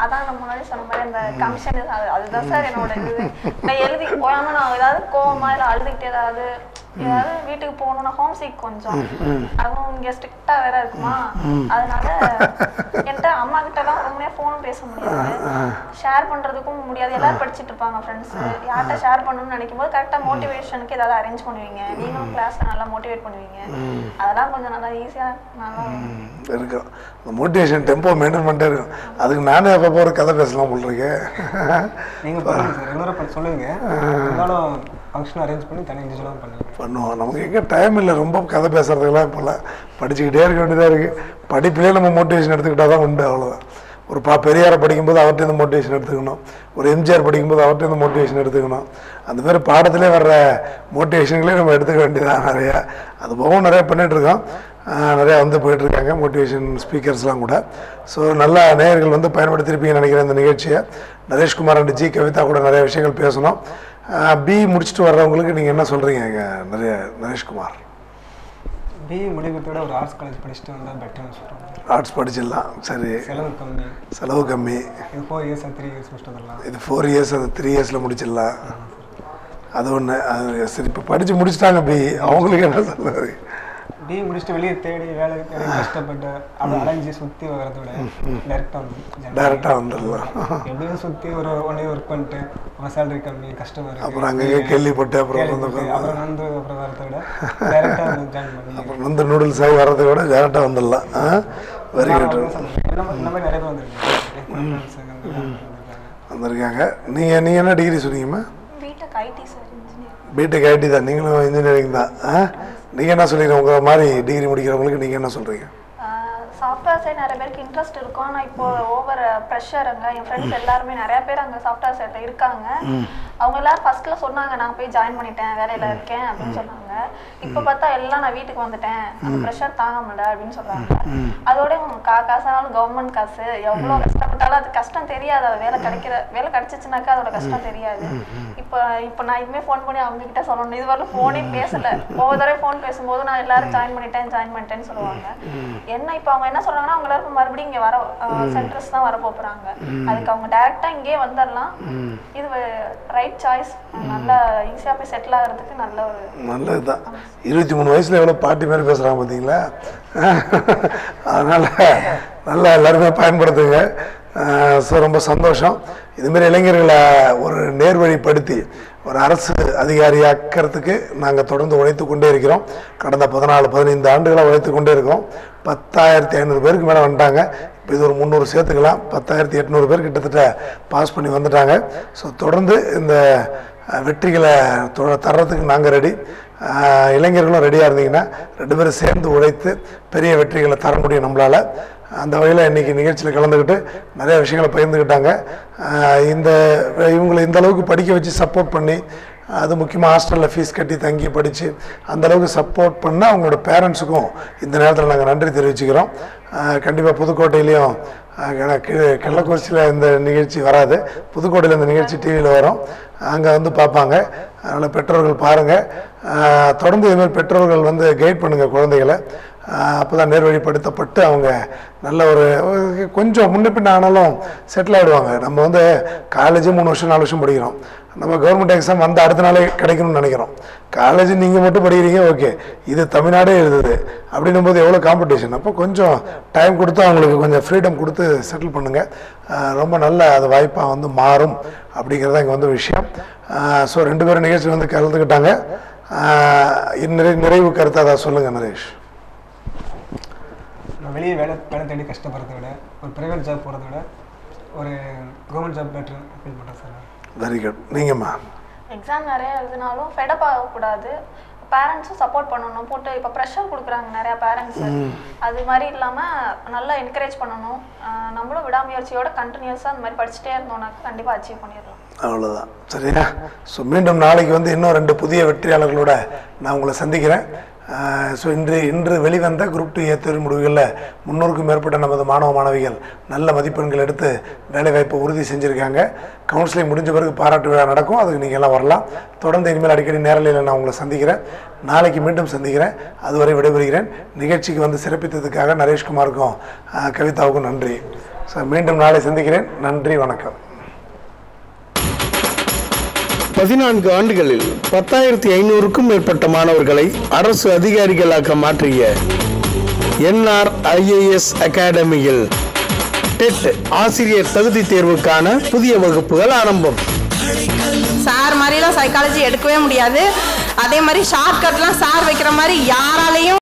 S4: அதான் நான் முன்னாடி சொன்ன மாதிரி அந்த கமிஷன் அதுதான் சார் என்னோட இது. நான் எழுதி போயாம நான் ஏதாவது கோவமா இல்லை அழுதுகிட்டே ஏதாவது ஏதாவது வீட்டுக்கு போகணும்னா ஹோம் சீக் கொஞ்சம். அதுவும் இங்க ஸ்ட்ரிக்டா வேற இருக்குமா? அதனால என்கிட்ட அம்மா கிட்ட எல்லாம் ரொம்ப ஃபோன் பேச முடியாது. ஷேர் பண்றதுக்கும் முடியாது. எல்லாரும் படிச்சிட்டு இருப்பாங்க ஃப்ரெண்ட்ஸ் யார்கிட்ட ஷேர் பண்ணணும்னு நினைக்கும் போது கரெக்டா மோட்டிவேஷனுக்கு ஏதாவது அரேஞ்ச் பண்ணுவீங்க. நீங்களும் கிளாஸ்ல நல்லா மோட்டிவேட் பண்ணுவீங்க. அதெல்லாம் கொஞ்சம் நல்லா ஈஸியா நல்லா
S1: இருக்கும். மோட்டிவேஷன் டெம்போ மெயின்டைன் பண்ணிட்டே இருக்கும். அதுக்கு நானே அப்போ ஒரு கதை பேசலாம் போல் இருக்கேன்
S2: நீங்கள் சொல்லுவீங்க. இருந்தாலும் ஃபங்க்ஷன் அரேஞ்ச் பண்ணி தனி இண்டிவிஜுவலாக பண்ணுவீங்க
S1: பண்ணுவோம். நமக்கு எங்கே டைம் இல்லை. ரொம்ப கதை பேசுகிறதுக்கெல்லாம் இப்போல்லாம் படிச்சுக்கிட்டே இருக்க வேண்டியதாக இருக்குது படிப்பிலே நம்ம மோட்டிவேஷன் எடுத்துக்கிட்டால் தான் உண்டு அவ்வளோதான் ஒரு பா பெரியாரை படிக்கும்போது அவர்கிட்ட இருந்து மோட்டிவேஷன் எடுத்துக்கணும். ஒரு எம்ஜிஆர் படிக்கும்போது அவர்கிட்ட இருந்து மோட்டிவேஷன் எடுத்துக்கணும். அந்த மாதிரி பாடத்திலே வர்ற மோட்டிவேஷன்களே நம்ம எடுத்துக்க வேண்டியதான் நிறையா. அது போகவும் நிறையா பண்ணிகிட்ருக்கோம் நிறையா வந்து போயிட்டுருக்காங்க மோட்டிவேஷன் ஸ்பீக்கர்ஸ்லாம் கூட. ஸோ நல்ல நேயர்கள் வந்து பயன்படுத்தியிருப்பீங்கன்னு நினைக்கிறேன் இந்த நிகழ்ச்சியை. Naresh Kumar and G. கவிதா கூட நிறைய விஷயங்கள் பேசணும். பி முடிச்சுட்டு வர்றவங்களுக்கு நீங்கள் என்ன சொல்கிறீங்க நிறைய நரேஷ்குமார்.
S2: பிஇ முடிக்கிறத விட ஒரு ஆர்ட்ஸ் காலேஜ் படிச்சுட்டு வந்தால் பெட்டர்னு சொல்கிறாங்க
S1: ஆர்ட்ஸ் படிச்சிடலாம். சரி.
S2: செலவு கம்மி.
S1: செலவு கம்மி.
S2: இது ஃபோர் இயர்ஸ் த்ரீ இயர்ஸ் முடிச்சுட்டு வந்துடலாம்.
S1: இது ஃபோர் இயர்ஸ் அது த்ரீ இயர்ஸில் முடிச்சிடலாம். அது ஒன்று அது சரி இப்போ படித்து முடிச்சிட்டாங்க பி அவங்களுக்கு என்ன சொல்கிறது
S2: பிஇ முடிச்சுட்டு வெளியே தேடி வேலை தேடி கஷ்டப்பட்டு அப்படி அலைஞ்சு சுற்றி வரதை விட டேரெக்டாக வந்து
S1: டைரெக்டாக வந்துடலாம்.
S2: எப்படியும் சுற்றி ஒரு ஒன் இயர் ஒர்க் பண்ணிட்டு அப்புறம் சேலரி கம்மி கஷ்டமாக இருக்கு.
S1: அப்புறம் அங்கங்கே கேள்விப்பட்டு அப்புறம் வந்து
S2: அப்புறம் வந்து அப்புறம் வரதை விட டேரெக்டாக வந்து ஜாயின் பண்ணி.
S1: அப்புறம் வந்து நூடுல்ஸ் ஆகி வர்றதை விட டேரெக்டாக வந்துடலாம். வெரி குட்
S2: இந்த மாதிரி நிறைய பேர் வந்திருக்காங்க.
S1: வந்திருக்காங்க. நீங்கள் நீங்கள் என்ன degree சொன்னீங்கம்மா?
S4: BTech IT sir engineer
S1: BTech IT தான். நீங்களும் இன்ஜினியரிங் தான். ஆ? நீங்கள் என்ன சொல்றீங்க? உங்களை மாதிரி டிகிரி முடிக்கிறவங்களுக்கு நீங்கள் என்ன சொல்கிறீங்க
S4: சாஃப்ட்வேர் சைடு நிறைய பேருக்கு இன்ட்ரெஸ்ட் இருக்கும். ஆனால் இப்போ ஓவர் ப்ரெஷருங்க என் ஃப்ரெண்ட்ஸ் எல்லாருமே நிறைய பேர் அங்கே சாஃப்ட்வேர் சைடில் இருக்காங்க. அவங்க எல்லாரும் ஃபர்ஸ்ட்ல சொன்னாங்க நான் போய் ஜாயின் பண்ணிட்டேன் வேலையில இருக்கேன் அப்படின்னு சொன்னாங்க. இப்போ பார்த்தா எல்லாம் நான் வீட்டுக்கு வந்துட்டேன். அந்த ப்ரெஷர் தாங்க முடியல அப்படின்னு சொல்றாங்க. அதோட இவங்க கா காசானாலும் கவர்மெண்ட் காசு. எவ்வளோ கஷ்டப்பட்டாலும் அது கஷ்டம் தெரியாது. அது வேலை கிடைக்கிற வேலை கிடைச்சிச்சுனாக்கா அதோட கஷ்டம் தெரியாது. இப்போ இப்போ நான் இதுமே ஃபோன் பண்ணி அவங்க கிட்ட சொல்லணும். இது வரலும் ஃபோனே பேசல. ஒவ்வொரு தடவை ஃபோன் பேசும்போது நான் எல்லாரும் ஜாயின் பண்ணிட்டேன் ஜாயின் பண்ணிட்டேன்னு சொல்லுவாங்க. என்ன இப்போ அவங்க என்ன சொல்றாங்கன்னா அவங்க எல்லாரும் மறுபடியும் இங்க வர சென்டர்ஸ் தான் வர போறாங்க. அதுக்கு அவங்க டைரக்டா இங்கே வந்துடலாம் இது ரைட் சாய்ஸ் நல்லா ஈஸியா போய் செட்டில் ஆகிறதுக்கு நல்ல ஒரு
S1: நல்லது தான் இருபத்தி மூணு வயசுல எவ்வளோ பாட்டி மாதிரி பேசுகிறாங்க பார்த்தீங்களா? [laughs] அதனால் நல்லா எல்லாருமே பயன்படுத்துங்க. ஸோ ரொம்ப சந்தோஷம். இதுமாரி இளைஞர்களை ஒரு நேர்வழிப்படுத்தி ஒரு அரசு அதிகாரியாக்கிறதுக்கு நாங்கள் தொடர்ந்து உழைத்து கொண்டே இருக்கிறோம். கடந்த பதினாலு பதினைந்து ஆண்டுகளாக உழைத்து கொண்டே இருக்கோம். பத்தாயிரத்தி ஐநூறு பேருக்கு மேலே வந்துட்டாங்க. இப்போ இது ஒரு முந்நூறு சேர்த்துக்கலாம். பத்தாயிரத்தி எட்நூறு பேர் கிட்டத்தட்ட பாஸ் பண்ணி வந்துட்டாங்க. ஸோ தொடர்ந்து இந்த வெற்றிகளை தொ- தர்றதுக்கு நாங்கள் ரெடி. இளைஞர்களும் ரெடியாக இருந்தீங்கன்னா ரெண்டு பேரும் சேர்ந்து உழைத்து பெரிய வெற்றிகளை தர முடியும் நம்மளால். அந்த வகையில் இன்றைக்கி நிகழ்ச்சியில் கலந்துக்கிட்டு நிறைய விஷயங்களை பகிர்ந்துக்கிட்டாங்க. இந்த இவங்களை இந்த அளவுக்கு படிக்க வச்சு சப்போர்ட் பண்ணி அது முக்கியமாக ஹாஸ்டலில் ஃபீஸ் கட்டி தங்கி படித்து அந்தளவுக்கு சப்போர்ட் பண்ண அவங்களோட பேரண்ட்ஸுக்கும் இந்த நேரத்தில் நாங்கள் நன்றி தெரிவிச்சுக்கிறோம். கண்டிப்பாக புதுக்கோட்டையிலையும் கள்ளக்குறிச்சியில் இந்த நிகழ்ச்சி வராது. புதுக்கோட்டையில் இந்த நிகழ்ச்சி டிவியில் வரும். அங்கே வந்து பார்ப்பாங்க. அதனால் பெற்றோர்கள் பாருங்கள் தொடர்ந்து இதுமாதிரி பெற்றோர்கள் வந்து கைட் பண்ணுங்கள் குழந்தைகளை. அப்போ தான் நேர்வழிப்படுத்தப்பட்டு அவங்க நல்ல ஒரு கொஞ்சம் முன்ன பின்ன ஆனாலும் செட்டில் ஆகிடுவாங்க நம்ம வந்து காலேஜ் மூணு வருஷம் நாலு வருஷம் படிக்கிறோம். நம்ம கவர்மெண்ட் எக்ஸாம் வந்து அடுத்த நாளே கிடைக்கணும்னு நினைக்கிறோம். காலேஜ் நீங்கள் மட்டும் படிக்கிறீங்க ஓகே இது தமிழ்நாடே எழுதுது. அப்படின்னும் போது எவ்வளோ காம்படிஷன் அப்போ கொஞ்சம் டைம் கொடுத்து அவங்களுக்கு கொஞ்சம் ஃப்ரீடம் கொடுத்து செட்டில் பண்ணுங்கள் ரொம்ப நல்ல அது வாய்ப்பாக வந்து மாறும் அப்படிங்கிறது இங்கே வந்து விஷயம். ஸோ ரெண்டு பேரும் நிகழ்ச்சி வந்து கலந்துக்கிட்டாங்க. நிறை நிறைவு கருத்தை அதை சொல்லுங்கள் நரேஷ்.
S2: நான் வெளியே வேலை வேலை தேடி கஷ்டப்படுறதை விட ஒரு ப்ரைவேட் ஜாப் போகிறத விட ஒரு கவர்மெண்ட் ஜாப் பெட்டர் ஃபீல் பண்ணுறேன் சார்
S1: வெரி குட் நீங்கம்மா?
S4: எக்ஸாம் நிறைய எழுதினாலும் ஃபெடப் ஆகக்கூடாது. பேரண்ட்ஸும் சப்போர்ட் பண்ணணும் போட்டு இப்போ ப்ரெஷர் கொடுக்குறாங்க நிறையா பேரண்ட்ஸு அது மாதிரி இல்லாமல் நல்லா என்கரேஜ் பண்ணணும். நம்மளும் விடாமுயற்சியோட கண்டினியூஸாக அந்த மாதிரி படிச்சுட்டே இருந்தோம்னா கண்டிப்பாக அச்சீவ் பண்ணிடலாம்.
S1: அவ்வளோதான் சரியா? ஸோ மீண்டும் நாளைக்கு வந்து இன்னும் ரெண்டு புதிய வெற்றியாளர்களோட நான் உங்களை சந்திக்கிறேன். ஸோ இன்று இன்று வெளிவந்த குரூப் டூ ஏ தேர்வு முடிவுகளில் முன்னூறுக்கும் மேற்பட்ட நமது மாணவ மாணவிகள் நல்ல மதிப்பெண்கள் எடுத்து வேலைவாய்ப்பை உறுதி செஞ்சுருக்காங்க. கவுன்சிலிங் முடிஞ்ச பிறகு பாராட்டு விழா நடக்கும். அதுக்கு நீங்கள் எல்லாம் வரலாம். தொடர்ந்து இனிமேல் அடிக்கடி நேரலையில் நான் உங்களை சந்திக்கிறேன். நாளைக்கு மீண்டும் சந்திக்கிறேன். அதுவரை விடைபெறுகிறேன். நிகழ்ச்சிக்கு வந்து சிறப்பித்ததுக்காக நரேஷ்குமாருக்கும் கவிதாவுக்கும் நன்றி. ஸோ மீண்டும் நாளை சந்திக்கிறேன். நன்றி வணக்கம்.
S5: பதினான்கு ஆண்டுகளில் பத்தாயிரத்தி ஐநூறுக்கும் மேற்பட்ட மாணவர்களை அரசு அதிகாரிகளாக மாற்றிய என்ஆர் ஐஏஎஸ் அகாடமியில் டெட் ஆசிரியர் தகுதி தேர்வுக்கான புதிய வகுப்புகள் ஆரம்பம்.
S6: சார் மாதிரிலாம் சைக்காலஜி எடுக்கவே முடியாது. அதே மாதிரி ஷார்ட் கட்லாம் சார் வைக்கிற மாதிரி யாராலையும்